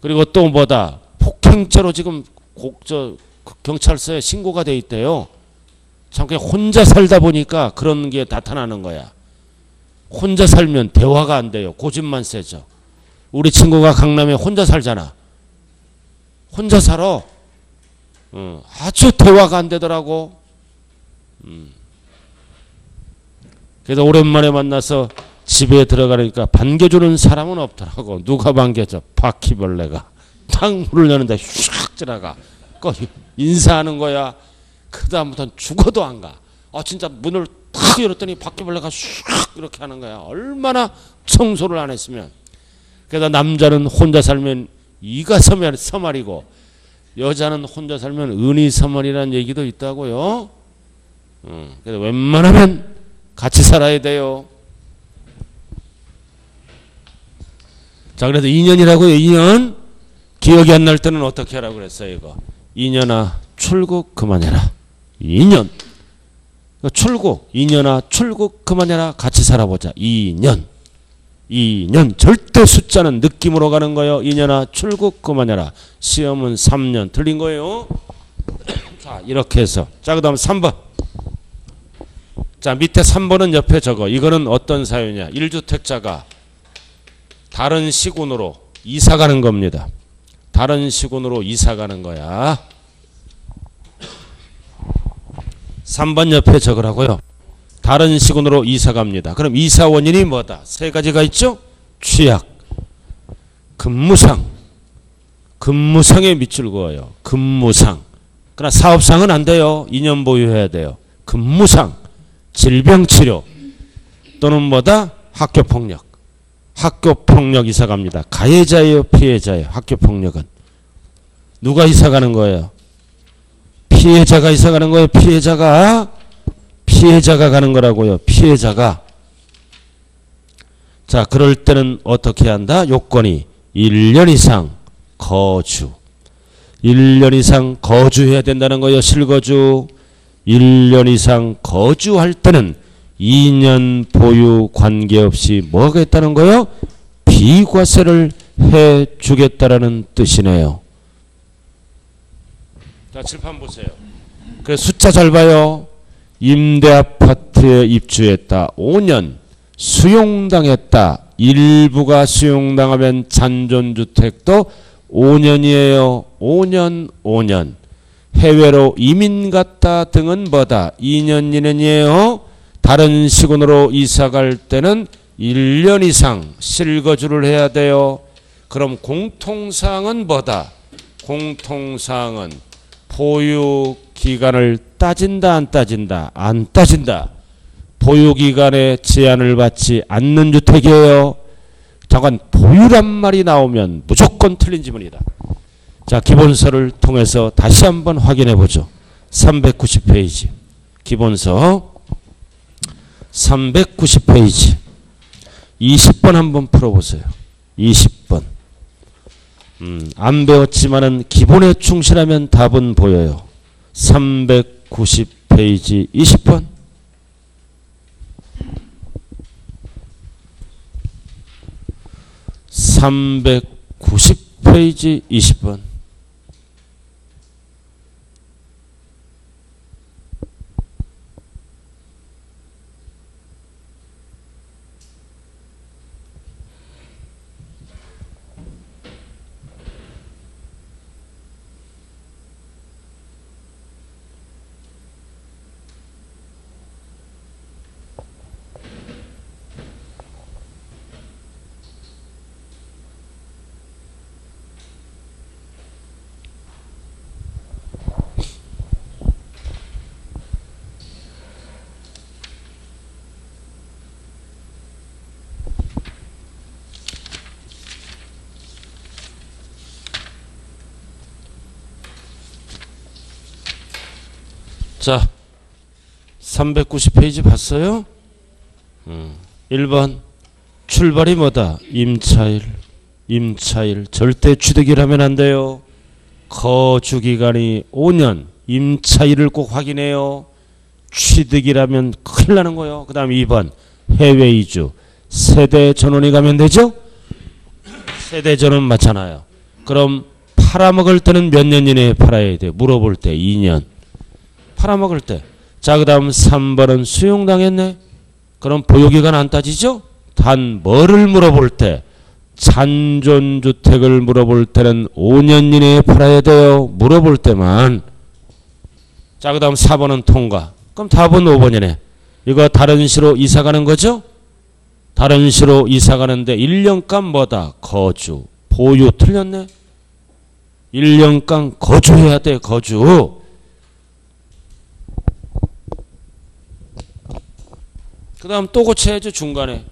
그리고 또 뭐다? 폭행죄로 지금 곡저 경찰서에 신고가 돼 있대요. 참 그냥 혼자 살다 보니까 그런 게 나타나는 거야. 혼자 살면 대화가 안 돼요. 고집만 세죠. 우리 친구가 강남에 혼자 살잖아. 혼자 살아. 어, 아주 대화가 안 되더라고. 음. 그래서 오랜만에 만나서 집에 들어가니까 반겨주는 사람은 없더라고. 누가 반겨줘? 바퀴벌레가. 탁 문을 여는데 슉 지나가. 그 인사하는 거야. 그 다음부터는 죽어도 안 가. 아 진짜 문을 탁 열었더니 바퀴벌레가 슉 이렇게 하는 거야. 얼마나 청소를 안 했으면. 그래서 남자는 혼자 살면 이가 서말, 서말이고 여자는 혼자 살면 은이 서말이라는 얘기도 있다고요. 음, 그래서 웬만하면 같이 살아야 돼요. 자, 그래서 2년이라고요. 2년. 기억이 안 날 때는 어떻게 하라고 그랬어요, 이거. 2년아 출국 그만해라. 2년. 출국, 2년아 출국 그만해라. 같이 살아보자. 2년. 2년. 절대 숫자는 느낌으로 가는 거예요. 2년아 출국 그만해라. 시험은 3년. 틀린 거예요. 자, 이렇게 해서. 자, 그 다음 3번. 자, 밑에 3번은 옆에 적어. 이거는 어떤 사유냐. 1주택자가 다른 시군으로 이사 가는 겁니다. 다른 시군으로 이사 가는 거야. 3번 옆에 적으라고요. 다른 시군으로 이사 갑니다. 그럼 이사 원인이 뭐다? 세 가지가 있죠? 취약, 근무상, 근무상에 밑줄 그어요. 근무상. 그러나 사업상은 안 돼요. 2년 보유해야 돼요. 근무상, 질병치료 또는 뭐다? 학교폭력. 학교폭력 이사 갑니다. 가해자예요? 피해자예요? 학교폭력은. 누가 이사 가는 거예요? 피해자가 이사 가는 거예요. 피해자가 피해자가 가는 거라고요. 피해자가 자 그럴 때는 어떻게 한다? 요건이 1년 이상 거주 1년 이상 거주해야 된다는 거예요. 실거주 1년 이상 거주할 때는 2년 보유 관계없이 뭐가 있다는 거예요? 비과세를 해 주겠다라는 뜻이네요. 자, 칠판 보세요. 그 숫자 잘 봐요. 임대 아파트에 입주했다. 5년 수용당했다. 일부가 수용당하면 잔존주택도 5년이에요. 5년 5년. 해외로 이민 갔다 등은 뭐다? 2년 2년이에요. 다른 시군으로 이사 갈 때는 1년 이상 실거주를 해야 돼요. 그럼 공통사항은 뭐다? 공통사항은 보유 기간을 따진다 안 따진다 안 따진다 보유 기간에 제한을 받지 않는 주택이에요. 잠깐 보유란 말이 나오면 무조건 틀린 지문이다. 자 기본서를 통해서 다시 한번 확인해 보죠. 390페이지 기본서 390페이지 20번 한번 풀어보세요. 20번 음, 안 배웠지만은 기본에 충실하면 답은 보여요. 390 페이지 20번. 390페이지 20번. 자, 390페이지 봤어요? 음. 1번 출발이 뭐다? 임차일. 임차일. 절대 취득이라면 안 돼요. 거주 기간이 5년. 임차일을 꼭 확인해요. 취득이라면 큰일 나는 거예요. 그 다음 2번 해외 이주. 세대 전원이 가면 되죠? 세대 전원 맞잖아요. 그럼 팔아먹을 때는 몇 년 이내에 팔아야 돼요? 물어볼 때 2년. 팔아먹을 때 자, 그 다음 3번은 수용당했네. 그럼 보유기간 안 따지죠? 단 뭐를 물어볼 때 잔존주택을 물어볼 때는 5년 이내에 팔아야 돼요. 물어볼 때만. 자, 그 다음 4번은 통과. 그럼 답은 5번이네. 이거 다른 시로 이사 가는 거죠? 다른 시로 이사 가는데 1년간 뭐다? 거주. 보유 틀렸네. 1년간 거주해야 돼. 거주. 그 다음 또 고쳐야죠. 중간에.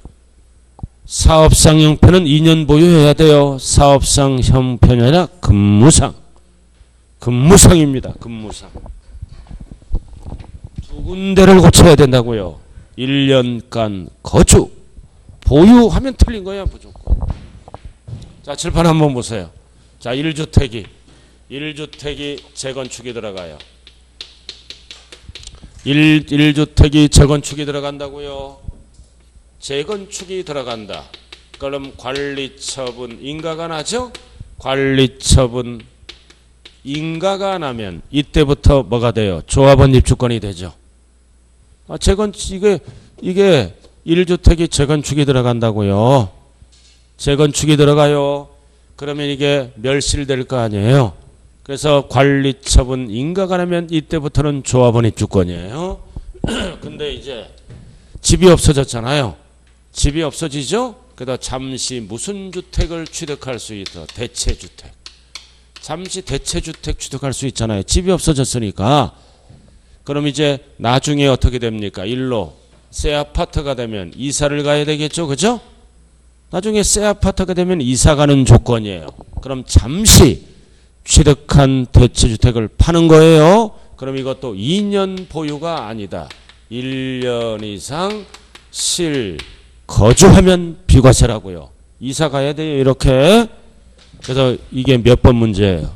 사업상 형편은 2년 보유해야 돼요. 사업상 형편이 아니라 근무상. 근무상입니다. 근무상. 두 군데를 고쳐야 된다고요. 1년간 거주. 보유하면 틀린 거야, 무조건. 자, 칠판 한번 보세요. 자, 1주택이 1주택이 재건축이 들어가요. 1, 1주택이 재건축이 들어간다고요. 재건축이 들어간다. 그럼 관리처분 인가가 나죠? 관리처분 인가가 나면 이때부터 뭐가 돼요? 조합원 입주권이 되죠. 아, 재건축 이게 이게 1주택이 재건축이 들어간다고요. 재건축이 들어가요. 그러면 이게 멸실될 거 아니에요. 그래서 관리 처분 인가가 나면 이때부터는 조합원 입주권이에요. 근데 이제 집이 없어졌잖아요. 집이 없어지죠? 그다 잠시 무슨 주택을 취득할 수 있어? 대체 주택. 잠시 대체 주택 취득할 수 있잖아요. 집이 없어졌으니까. 그럼 이제 나중에 어떻게 됩니까? 일로 새 아파트가 되면 이사를 가야 되겠죠. 그죠? 나중에 새 아파트가 되면 이사 가는 조건이에요. 그럼 잠시 취득한 대체주택을 파는 거예요. 그럼 이것도 2년 보유가 아니다. 1년 이상 실 거주하면 비과세라고요. 이사 가야 돼요. 이렇게. 그래서 이게 몇 번 문제예요.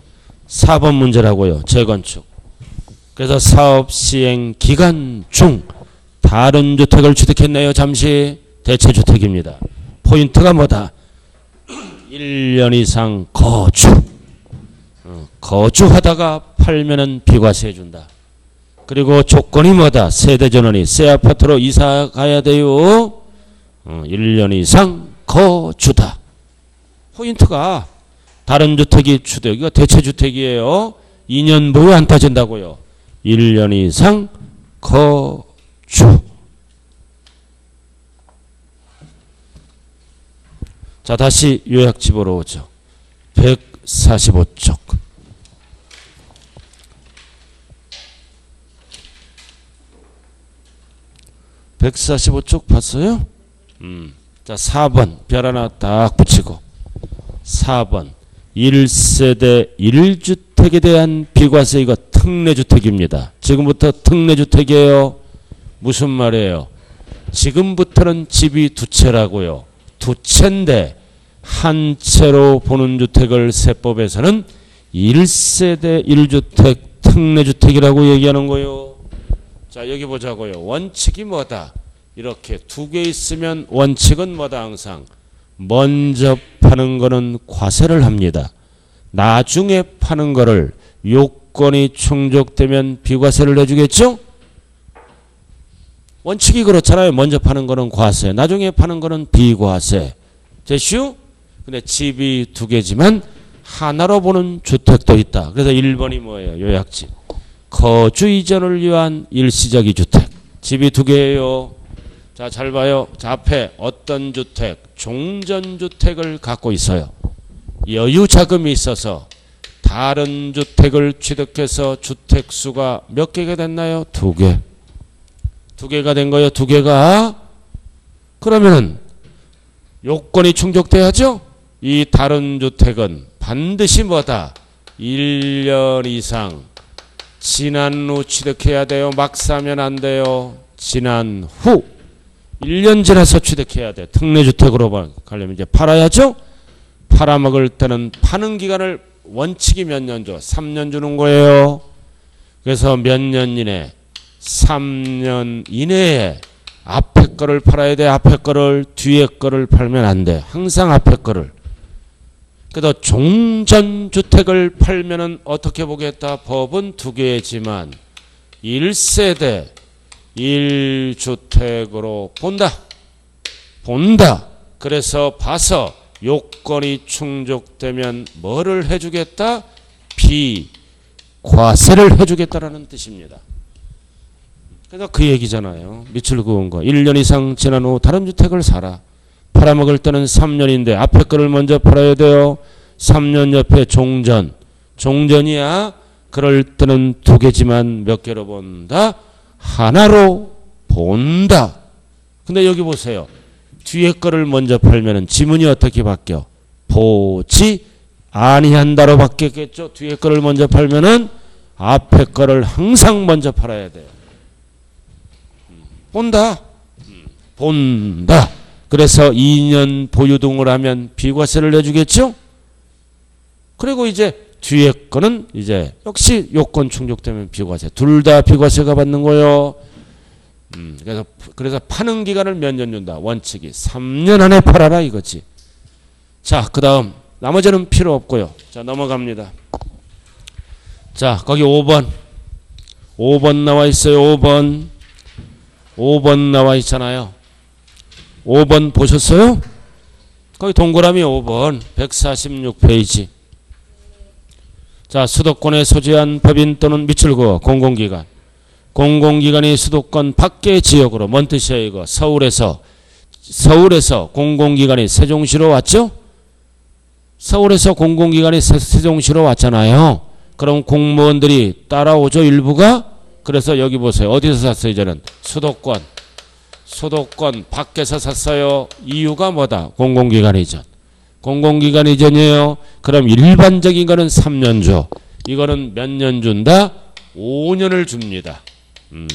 4번 문제라고요. 재건축. 그래서 사업 시행 기간 중 다른 주택을 취득했네요. 잠시 대체주택입니다. 포인트가 뭐다? 1년 이상 거주. 어, 거주하다가 팔면은 비과세 준다. 그리고 조건이 뭐다? 세대 전원이 새 아파트로 이사 가야 돼요. 1년 어, 이상 거주다. 포인트가 다른 주택이 주택, 이거 대체 주택이에요. 2년 보유 안 따진다고요. 1년 이상 거주. 자, 다시 요약집으로 오죠. 145쪽. 145쪽 봤어요? 음. 자, 4번 별 하나 딱 붙이고 4번 1세대 1주택에 대한 비과세 이거 특례주택입니다. 지금부터 특례주택이에요. 무슨 말이에요? 지금부터는 집이 두 채라고요. 두 채인데 한 채로 보는 주택을 세법에서는 1세대 1주택 특례주택이라고 얘기하는 거요. 자 여기 보자고요. 원칙이 뭐다? 이렇게 두 개 있으면 원칙은 뭐다 항상 먼저 파는 거는 과세를 합니다. 나중에 파는 거를 요건이 충족되면 비과세를 내주겠죠? 원칙이 그렇잖아요. 먼저 파는 거는 과세, 나중에 파는 거는 비과세. 됐슈? 근데 집이 두 개지만 하나로 보는 주택도 있다. 그래서 1번이 뭐예요? 요약집. 거주 이전을 위한 일시적인 주택. 집이 두 개예요. 자, 잘 봐요. 자, 앞에 어떤 주택, 종전주택을 갖고 있어요. 여유 자금이 있어서 다른 주택을 취득해서 주택수가 몇 개가 됐나요? 두 개. 두 개가 된 거예요. 두 개가. 그러면은 요건이 충족돼야죠? 이 다른 주택은 반드시 뭐다? 1년 이상 지난 후 취득해야 돼요. 막 사면 안 돼요. 지난 후. 1년 지나서 취득해야 돼. 특례주택으로 가려면 이제 팔아야죠. 팔아먹을 때는 파는 기간을 원칙이 몇 년 줘? 3년 주는 거예요. 그래서 몇 년 이내? 3년 이내에 앞에 거를 팔아야 돼. 앞에 거를 뒤에 거를 팔면 안 돼. 항상 앞에 거를. 그래서 종전주택을 팔면은 어떻게 보겠다? 법은 두 개지만 1세대 1주택으로 본다. 본다. 그래서 봐서 요건이 충족되면 뭐를 해주겠다? 비과세를 해주겠다라는 뜻입니다. 그래서 그 얘기잖아요. 밑을 그은 거. 1년 이상 지난 후 다른 주택을 사라. 팔아먹을 때는 3년인데 앞에 거를 먼저 팔아야 돼요. 3년 옆에 종전. 종전이야. 그럴 때는 두 개지만 몇 개로 본다? 하나로 본다. 근데 여기 보세요. 뒤에 거를 먼저 팔면은 지문이 어떻게 바뀌어? 보지 아니한다로 바뀌었겠죠. 뒤에 거를 먼저 팔면은 앞에 거를 항상 먼저 팔아야 돼요. 본다. 본다. 그래서 2년 보유 등을 하면 비과세를 내주겠죠. 그리고 이제 뒤에 거는 이제 역시 요건 충족되면 비과세. 둘 다 비과세가 받는 거요. 음, 그래서 그래서 파는 기간을 몇 년 준다. 원칙이 3년 안에 팔아라 이거지. 자, 그다음 나머지는 필요 없고요. 자, 넘어갑니다. 자, 거기 5번. 5번 나와 있어요. 5번. 5번 나와 있잖아요. 5번 보셨어요? 거기 동그라미 5번 146페이지. 자, 수도권에 소재한 법인 또는 그어 공공기관. 공공기관이 수도권 밖의 지역으로 뭔 뜻이에요 이거 서울에서 서울에서 공공기관이 세종시로 왔죠? 서울에서 공공기관이 세종시로 왔잖아요. 그럼 공무원들이 따라오죠 일부가? 그래서 여기 보세요. 어디서 샀어요 이제는? 수도권. 수도권 밖에서 샀어요. 이유가 뭐다? 공공기관 이전. 공공기관 이전이에요. 그럼 일반적인 거는 3년 줘. 이거는 몇 년 준다? 5년을 줍니다. 음.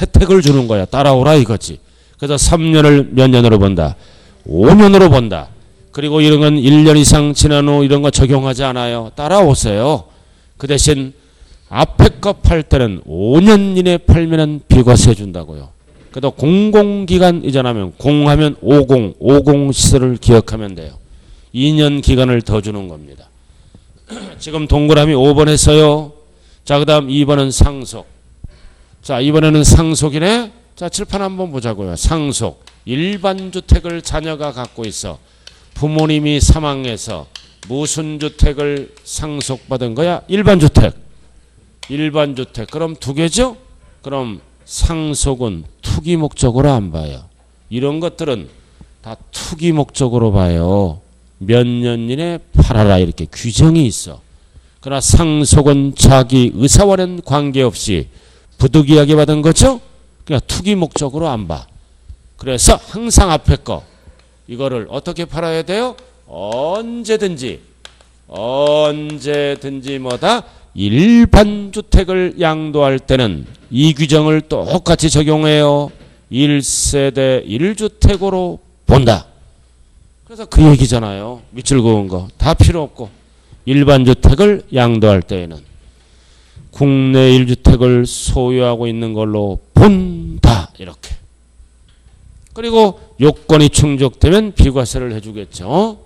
혜택을 주는 거야. 따라오라 이거지. 그래서 3년을 몇 년으로 본다? 5년으로 본다. 그리고 이런 건 1년 이상 지난 후 이런 거 적용하지 않아요. 따라오세요. 그 대신 앞에 거 팔 때는 5년 이내 팔면은 비과세 준다고요. 그래도 공공기관 이전하면 공하면 50, 50 시설을 기억하면 돼요. 2년 기간을 더 주는 겁니다. 지금 동그라미 5번 했어요. 자, 그 다음 2번은 상속. 자, 이번에는 상속이네. 자, 칠판 한번 보자고요. 상속. 일반 주택을 자녀가 갖고 있어. 부모님이 사망해서 무슨 주택을 상속받은 거야? 일반 주택. 일반 주택. 그럼 두 개죠? 그럼 상속은 투기 목적으로 안 봐요. 이런 것들은 다 투기 목적으로 봐요. 몇 년 이내 팔아라 이렇게 규정이 있어. 그러나 상속은 자기 의사와는 관계없이 부득이하게 받은 거죠. 그냥 투기 목적으로 안 봐. 그래서 항상 앞에 거 이거를 어떻게 팔아야 돼요? 언제든지 언제든지 뭐다 일반 주택을 양도할 때는 이 규정을 똑같이 적용해요. 1세대 1주택으로 본다. 그래서 그 얘기잖아요. 밑줄 그은 거. 다 필요 없고. 일반 주택을 양도할 때에는 국내 1주택을 소유하고 있는 걸로 본다. 이렇게. 그리고 요건이 충족되면 비과세를 해주겠죠.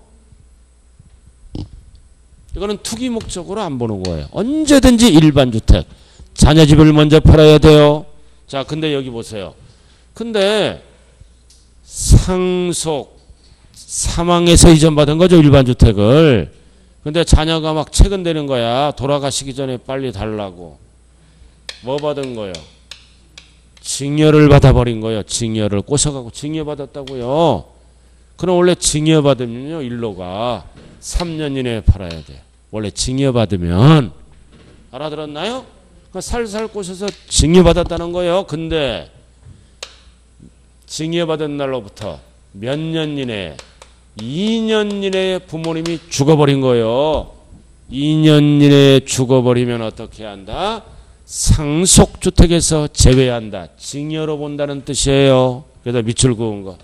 이거는 투기 목적으로 안 보는 거예요. 언제든지 일반 주택. 자녀 집을 먼저 팔아야 돼요. 자, 근데 여기 보세요. 근데 상속 사망해서 이전받은 거죠, 일반 주택을. 근데 자녀가 막 체근되는 거야. 돌아가시기 전에 빨리 달라고. 뭐 받은 거요? 징여를 받아버린 거예요. 징여를 꼬셔가고 징여 받았다고요. 그럼 원래 징여 받으면요 일로가 3년 이내에 팔아야 돼. 원래 징여 받으면 알아들었나요? 그 살살 꼬셔서 징여 받았다는 거예요. 근데 징여 받은 날로부터 몇 년 이내 2년 이내에 부모님이 죽어버린 거예요. 2년 이내에 죽어버리면 어떻게 한다? 상속주택에서 제외한다. 징여로 본다는 뜻이에요. 그래서 밑줄 그은 거.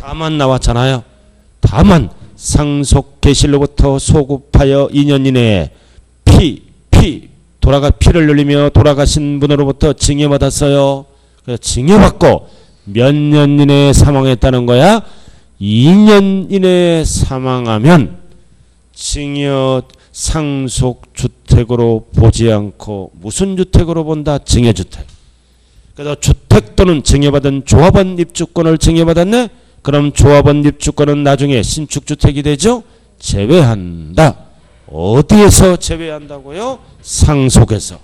다만 나왔잖아요. 다만 상속 개실로부터 소급하여 2년 이내에 피, 피, 돌아가 피를 흘리며 돌아가신 분으로부터 징여받았어요. 그래서 징여받고 몇 년 이내에 사망했다는 거야? 2년 이내에 사망하면 징여 상속 주택으로 보지 않고 무슨 주택으로 본다? 증여주택. 그래서 주택 또는 증여받은 조합원 입주권을 증여받았네? 그럼 조합원 입주권은 나중에 신축주택이 되죠? 제외한다. 어디에서 제외한다고요? 상속에서.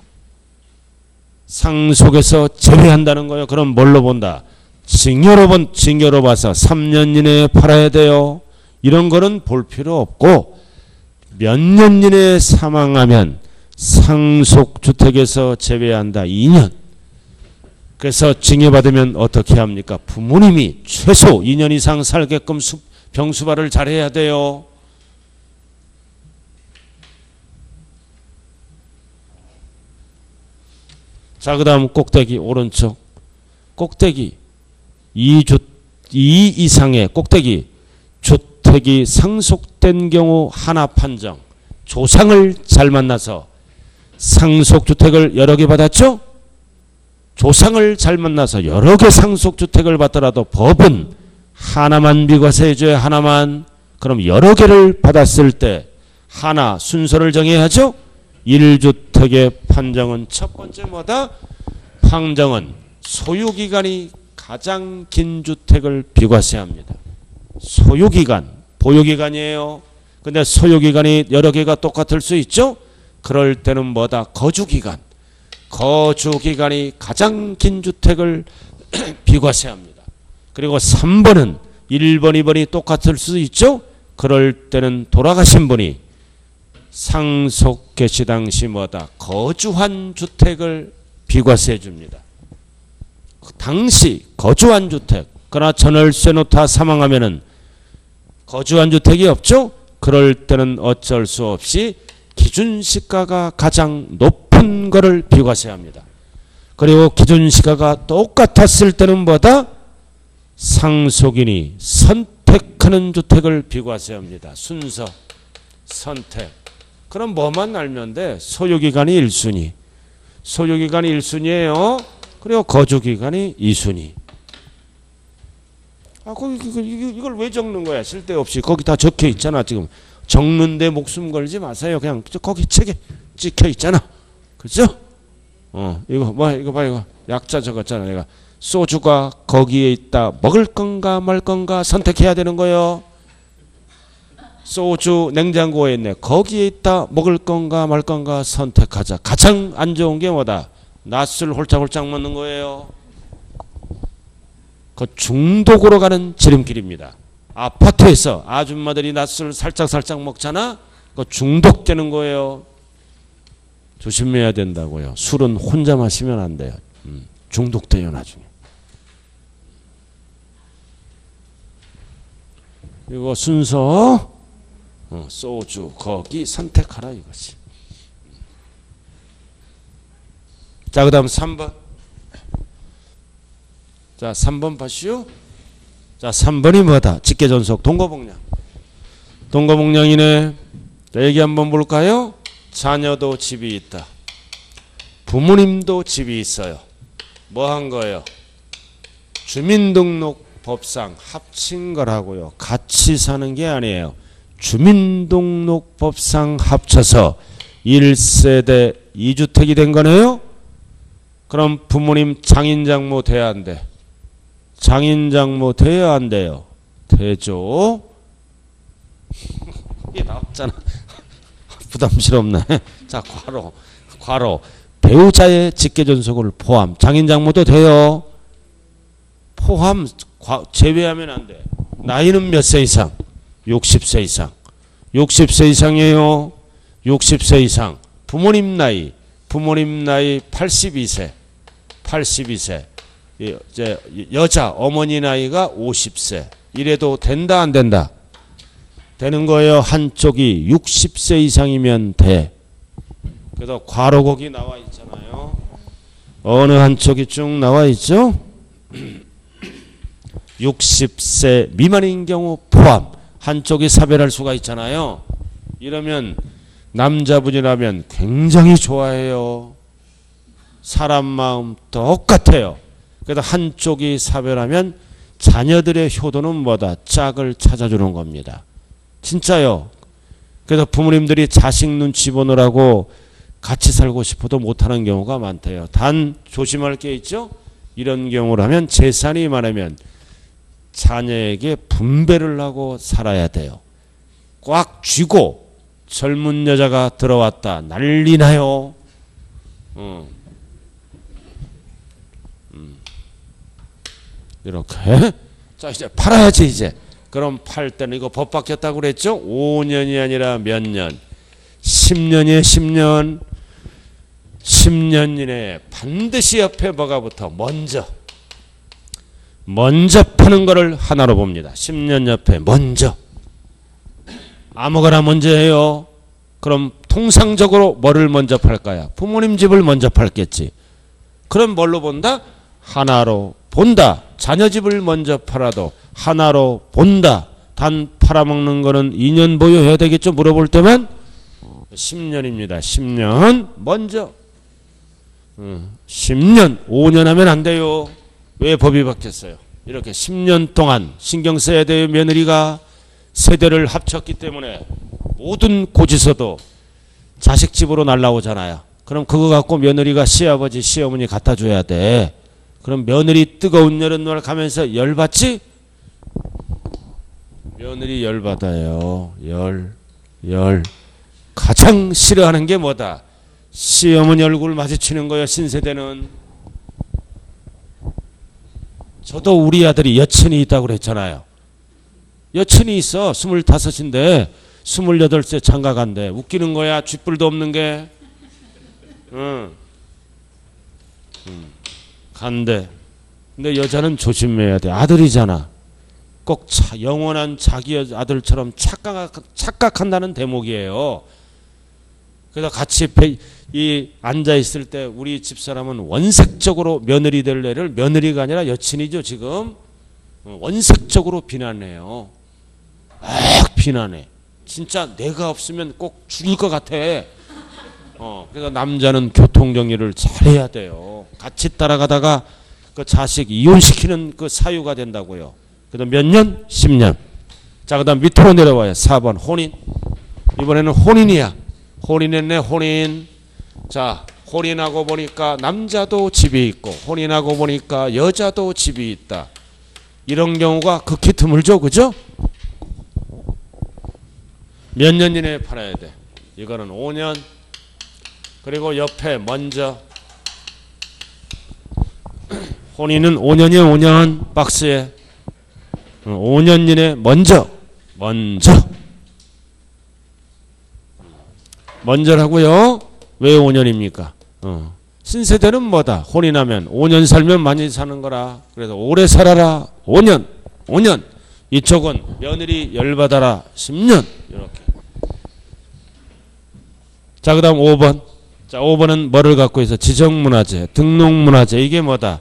상속에서 제외한다는 거예요. 그럼 뭘로 본다? 증여로 본 증여로 봐서 3년 이내에 팔아야 돼요. 이런 거는 볼 필요 없고 몇 년 이내에 사망하면 상속주택에서 제외한다. 2년. 그래서 증여받으면 어떻게 합니까? 부모님이 최소 2년 이상 살게끔 수, 병수발을 잘해야 돼요. 자, 그 다음 꼭대기 오른쪽 꼭대기 2주 2 이상의 꼭대기 주택이 상속된 경우 하나 판정 조상을 잘 만나서 상속주택을 여러 개 받았죠? 조상을 잘 만나서 여러 개 상속주택을 받더라도 법은 하나만 비과세해줘야 하나만 그럼 여러 개를 받았을 때 하나 순서를 정해야죠? 1주택의 판정은 첫 번째 뭐다? 판정은 소유기간이 가장 긴 주택을 비과세합니다. 소유기간, 보유기간이에요. 근데 소유기간이 여러 개가 똑같을 수 있죠? 그럴 때는 뭐다? 거주기간. 거주기간이 가장 긴 주택을 비과세합니다. 그리고 3번은 1번, 2번이 똑같을 수 있죠? 그럴 때는 돌아가신 분이 상속 개시 당시 뭐다? 거주한 주택을 비과세해 줍니다. 당시 거주한 주택, 그러나 전월세 놓다 사망하면은 거주한 주택이 없죠? 그럴 때는 어쩔 수 없이 기준 시가가 가장 높 은 거를 비과세합니다. 그리고 기준 시가가 똑같았을 때는 뭐다? 상속인이 선택하는 주택을 비과세합니다. 순서, 선택. 그럼 뭐만 알면 돼? 소유기간이 1순위. 소유기간이 1순위예요. 그리고 거주기간이 2순위. 아, 거기 이걸 왜 적는 거야? 쓸데없이 거기 다 적혀 있잖아. 지금 적는데 목숨 걸지 마세요. 그냥 거기 책에 찍혀 있잖아. 그죠? 어, 이거 뭐 이거 봐 이거 약자 적었잖아. 내가 소주가 거기에 있다. 먹을 건가 말 건가 선택해야 되는 거요. 소주 냉장고에 있네. 거기에 있다. 먹을 건가 말 건가 선택하자. 가장 안 좋은 게 뭐다? 낯을 홀짝홀짝 먹는 거예요. 그 중독으로 가는 지름길입니다. 아파트에서 아줌마들이 낯을 살짝살짝 먹잖아. 그 중독되는 거예요. 조심해야 된다고요. 술은 혼자 마시면 안 돼요. 음, 중독돼요 나중에. 이거 순서 어, 소주 거기 선택하라 이것이. 자, 그 다음 3번. 자, 3번 봐시오. 자, 3번이 뭐다? 직계 전속 동거복량. 동거복량이네. 자, 얘기 한번 볼까요? 자녀도 집이 있다. 부모님도 집이 있어요. 뭐 한 거예요? 주민등록법상 합친 거라고요. 같이 사는 게 아니에요. 주민등록법상 합쳐서 1세대 2주택이 된 거네요. 그럼 부모님 장인 장모 돼야 안 돼? 장인 장모 돼야 안 돼요? 되죠. 이게 나왔잖아. 부담스럽네. 자, 과로. 과로. 배우자의 직계 전속을 포함. 장인 장모도 돼요. 포함, 제외하면 안 돼. 나이는 몇 세 이상? 60세 이상. 60세 이상이에요. 60세 이상. 부모님 나이. 부모님 나이 82세. 82세. 이제 여자 어머니 나이가 50세. 이래도 된다 안 된다? 되는 거예요. 한쪽이 60세 이상이면 돼. 그래서 과로곡이 나와 있잖아요. 어느 한쪽이 쭉 나와 있죠? 60세 미만인 경우 포함. 한쪽이 사별할 수가 있잖아요. 이러면 남자분이라면 굉장히 좋아해요. 사람 마음 똑같아요. 그래서 한쪽이 사별하면 자녀들의 효도는 뭐다? 짝을 찾아주는 겁니다. 진짜요. 그래서 부모님들이 자식 눈치 보느라고 같이 살고 싶어도 못하는 경우가 많대요. 단 조심할 게 있죠. 이런 경우라면 재산이 많으면 자녀에게 분배를 하고 살아야 돼요. 꽉 쥐고 젊은 여자가 들어왔다 난리 나요. 어. 음. 이렇게 자 이제 팔아야지 이제 그럼 팔 때는 이거 법 바뀌었다고 그랬죠? 5년이 아니라 몇 년? 10년이에요 10년. 10년 이내에 반드시 옆에 뭐가 붙어? 먼저. 먼저 파는 거를 하나로 봅니다. 10년 옆에 먼저. 아무거나 먼저 해요. 그럼 통상적으로 뭐를 먼저 팔까요? 부모님 집을 먼저 팔겠지. 그럼 뭘로 본다? 하나로 본다 자녀 집을 먼저 팔아도 하나로 본다 단 팔아먹는 거는 2년 보유해야 되겠죠 물어볼 때만 10년입니다 10년 먼저 10년, 5년 하면 안 돼요. 왜 법이 바뀌었어요? 이렇게 10년 동안 신경 써야 돼요. 며느리가 세대를 합쳤기 때문에 모든 고지서도 자식 집으로 날라오잖아요. 그럼 그거 갖고 며느리가 시아버지, 시어머니 갖다 줘야 돼. 그럼 며느리 뜨거운 여름날 가면서 열 받지? 며느리 열 받아요. 열, 열. 가장 싫어하는 게 뭐다? 시어머니 얼굴 마주치는 거예요. 신세대는. 저도 우리 아들이 여친이 있다고 그랬잖아요. 여친이 있어. 스물다섯인데 스물여덟 세 장가 간대. 웃기는 거야. 쥐뿔도 없는 게. 응. 응. 간대. 근데 여자는 조심해야 돼. 아들이잖아. 꼭 차, 영원한 자기 아들처럼 착각, 착각한다는 대목이에요. 그래서 같이 이 앉아 있을 때 우리 집사람은 원색적으로 며느리 될 애를 며느리가 아니라 여친이죠 지금 어, 원색적으로 비난해요. 막 비난해. 진짜 내가 없으면 꼭 죽일 것 같아. 어, 그래서 남자는 교통 정리를 잘해야 돼요. 같이 따라가다가 그 자식 이혼시키는 그 사유가 된다고요. 그다음 몇 년? 10년. 자, 그다음 밑으로 내려와요. 4번 혼인. 이번에는 혼인이야. 혼인했네, 혼인. 자, 혼인하고 보니까 남자도 집이 있고 혼인하고 보니까 여자도 집이 있다. 이런 경우가 극히 드물죠. 그죠? 몇 년 이내에 팔아야 돼. 이거는 5년. 그리고 옆에 먼저 혼인은 5년이에요. 5년 박스에 5년 이내 먼저 먼저 먼저라고요. 왜 5년입니까? 어. 신세대는 뭐다? 혼인하면 5년 살면 많이 사는 거라. 그래서 오래 살아라. 5년. 5년. 이쪽은 며느리 열받아라. 10년. 이렇게. 자, 그 다음 5번. 자, 5번은 뭐를 갖고 있어? 지정문화재, 등록문화재. 이게 뭐다?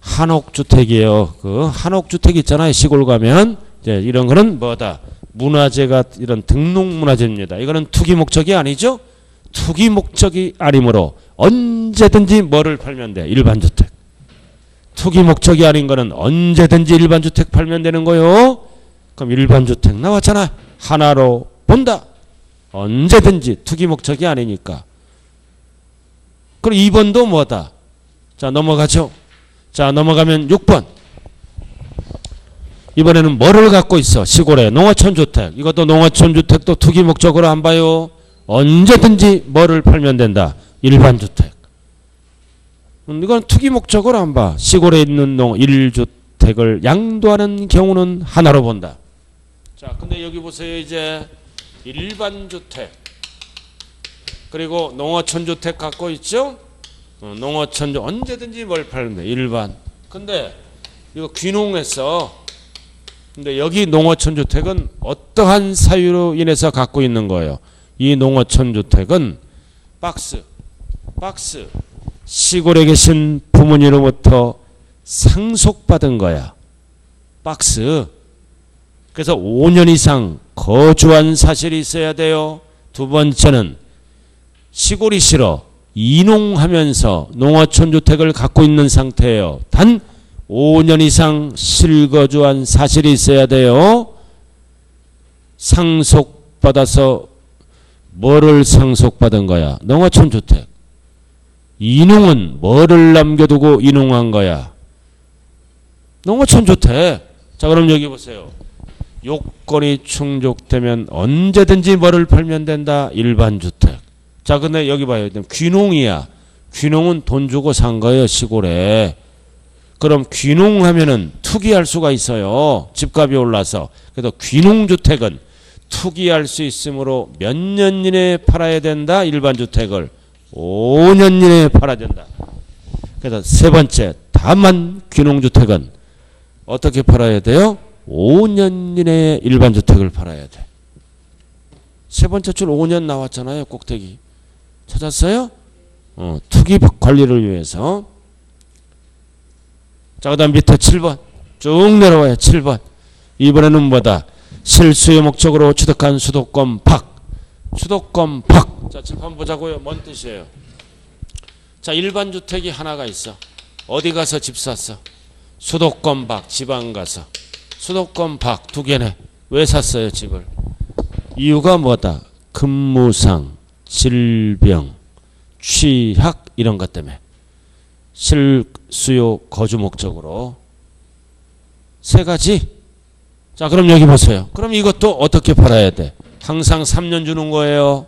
한옥주택이에요. 그 한옥주택 있잖아요. 시골 가면 이제 이런 거는 뭐다? 문화재가 이런 등록문화재입니다. 이거는 투기 목적이 아니죠? 투기 목적이 아니므로 언제든지 뭐를 팔면 돼? 일반 주택. 투기 목적이 아닌 거는 언제든지 일반 주택 팔면 되는 거요. 그럼 일반 주택 나왔잖아. 하나로 본다. 언제든지 투기 목적이 아니니까. 그럼 2번도 뭐다? 자, 넘어가죠. 자, 넘어가면 6번. 이번에는 뭐를 갖고 있어? 시골에 농어촌 주택. 이것도 농어촌 주택도 투기 목적으로 안 봐요. 언제든지 뭐를 팔면 된다. 일반 주택. 음, 이건 투기 목적으로 안 봐. 시골에 있는 농 1주택을 양도하는 경우는 하나로 본다. 자, 근데 여기 보세요. 이제 일반 주택. 그리고 농어촌 주택 갖고 있죠? 어, 농어촌 언제든지 뭘 돼. 일반. 근데 이거 귀농했어. 근데 여기 농어촌 주택은 어떠한 사유로 인해서 갖고 있는 거예요? 이 농어촌 주택은 박스, 박스, 시골에 계신 부모님으로부터 상속받은 거야. 박스. 그래서 5년 이상 거주한 사실이 있어야 돼요. 두 번째는 시골이 싫어. 이농하면서 농어촌 주택을 갖고 있는 상태예요. 단 5년 이상 실거주한 사실이 있어야 돼요. 상속받아서 뭐를 상속받은 거야? 농어촌 주택. 인웅은 뭐를 남겨두고 인웅한 거야? 농어촌 주택. 자, 그럼 여기 보세요. 요건이 충족되면 언제든지 뭐를 팔면 된다? 일반 주택. 자, 근데 여기 봐요. 귀농이야. 귀농은 돈 주고 산 거예요, 시골에. 그럼 귀농하면은 투기할 수가 있어요. 집값이 올라서. 그래서 귀농주택은 투기할 수 있으므로 몇 년 이내에 팔아야 된다. 일반 주택을 5년 이내에 팔아야 된다. 그래서 세 번째, 다만 귀농주택은 어떻게 팔아야 돼요? 5년 이내에 일반 주택을 팔아야 돼. 세 번째 줄 5년 나왔잖아요. 꼭대기. 찾았어요? 어, 투기 관리를 위해서. 자, 그 다음 밑에 7번. 쭉 내려와요. 7번. 이번에는 뭐다? 실수의 목적으로 취득한 수도권 박. 수도권 박. 자, 칠판 보자고요. 뭔 뜻이에요? 자, 일반 주택이 하나가 있어. 어디 가서 집 샀어? 수도권 박. 지방 가서. 수도권 박 두 개네. 왜 샀어요, 집을? 이유가 뭐다? 근무상, 질병, 취약 이런 것 때문에. 실수요 거주 목적으로 세 가지. 자, 그럼 여기 보세요. 그럼 이것도 어떻게 팔아야 돼? 항상 3년 주는 거예요.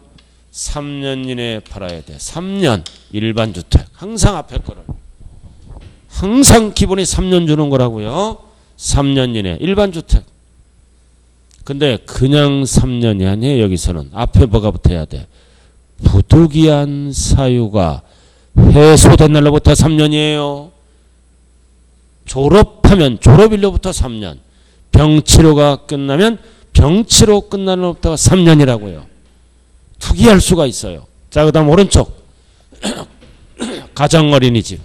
3년 이내에 팔아야 돼. 3년 일반 주택. 항상 앞에 거를. 항상 기본이 3년 주는 거라고요. 3년 이내 일반 주택. 근데 그냥 3년이 아니에요. 여기서는 앞에 뭐가 붙어야 돼? 부득이한 사유가 해소된 날로부터 3년이에요. 졸업하면 졸업일로부터 3년. 병치료가 끝나면 병치료 끝나는 날부터 3년이라고요. 투기할 수가 있어요. 자, 그 다음 오른쪽. 가정 어린이집.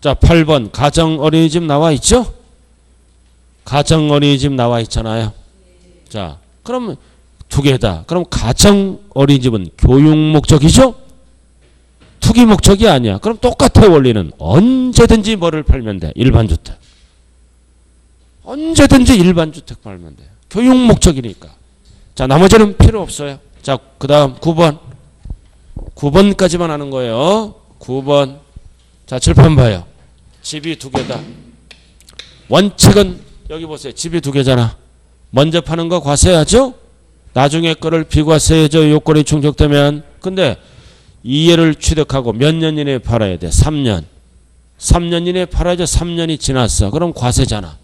자, 8번 가정 어린이집 나와 있죠? 가정 어린이집 나와 있잖아요. 자, 그럼 두 개다. 그럼 가정 어린이집은 교육 목적이죠? 투기 목적이 아니야. 그럼 똑같아 원리는 언제든지 뭐를 팔면 돼. 일반 주택. 언제든지 일반 주택 팔면 돼. 교육 목적이니까. 자, 나머지는 필요 없어요. 자, 그 다음 9번. 9번까지만 하는 거예요. 9번. 자, 칠판 봐요. 집이 두 개다. 원칙은 여기 보세요. 집이 두 개잖아. 먼저 파는 거 과세하죠? 나중에 거를 비과세죠. 요건이 충족되면. 근데 이해를 취득하고 몇 년 이내에 팔아야 돼? 3년. 3년 이내에 팔아야죠. 3년이 지났어. 그럼 과세잖아.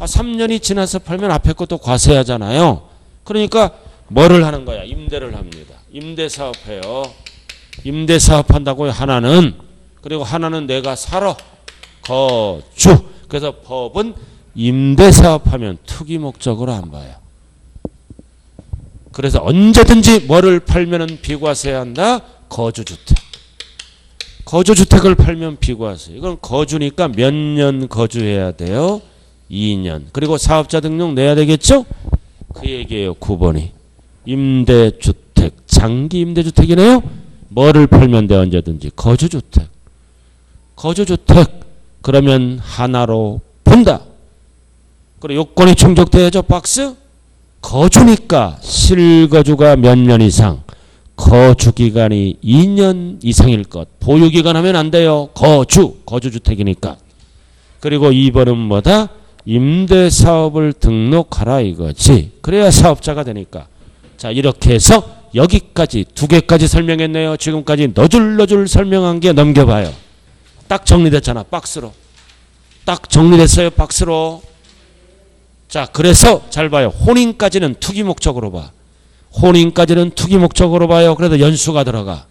아, 3년이 지나서 팔면 앞에 것도 과세하잖아요. 그러니까 뭐를 하는 거야? 임대를 합니다. 임대 사업해요. 임대 사업한다고요. 하나는 그리고 하나는 내가 살아 거주. 그래서 법은 임대 사업하면 투기 목적으로 안 봐요. 그래서 언제든지 뭐를 팔면은 비과세해야 한다. 거주주택. 거주주택을 팔면 비과세. 이건 거주니까 몇 년 거주해야 돼요? 2년. 그리고 사업자 등록 내야 되겠죠? 그 얘기예요. 9번이. 임대주택. 장기 임대주택이네요. 뭐를 팔면 돼 언제든지. 거주주택. 거주주택. 그러면 하나로 본다. 그리고 요건이 충족돼야죠. 박스. 거주니까 실거주가 몇 년 이상. 거주 기간이 2년 이상일 것. 보유 기간 하면 안 돼요. 거주. 거주주택이니까. 그리고 2번은 뭐다? 임대 사업을 등록하라 이거지. 그래야 사업자가 되니까. 자, 이렇게 해서 여기까지 두 개까지 설명했네요. 지금까지 너줄너줄 설명한 게 넘겨봐요. 딱 정리됐잖아. 박스로. 딱 정리됐어요. 박스로. 자, 그래서 잘 봐요. 혼인까지는 투기 목적으로 봐. 혼인까지는 투기 목적으로 봐요. 그래도 연수가 들어가.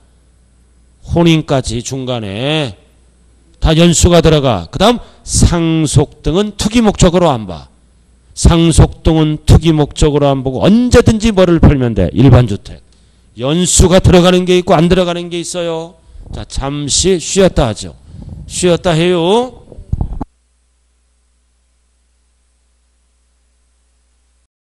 혼인까지 중간에 다 연수가 들어가. 그 다음 상속 등은 투기 목적으로 안 봐. 상속 등은 투기 목적으로 안 보고 언제든지 뭐를 팔면 돼. 일반 주택. 연수가 들어가는 게 있고 안 들어가는 게 있어요. 자, 잠시 쉬었다 하죠. 쉬었다 해요.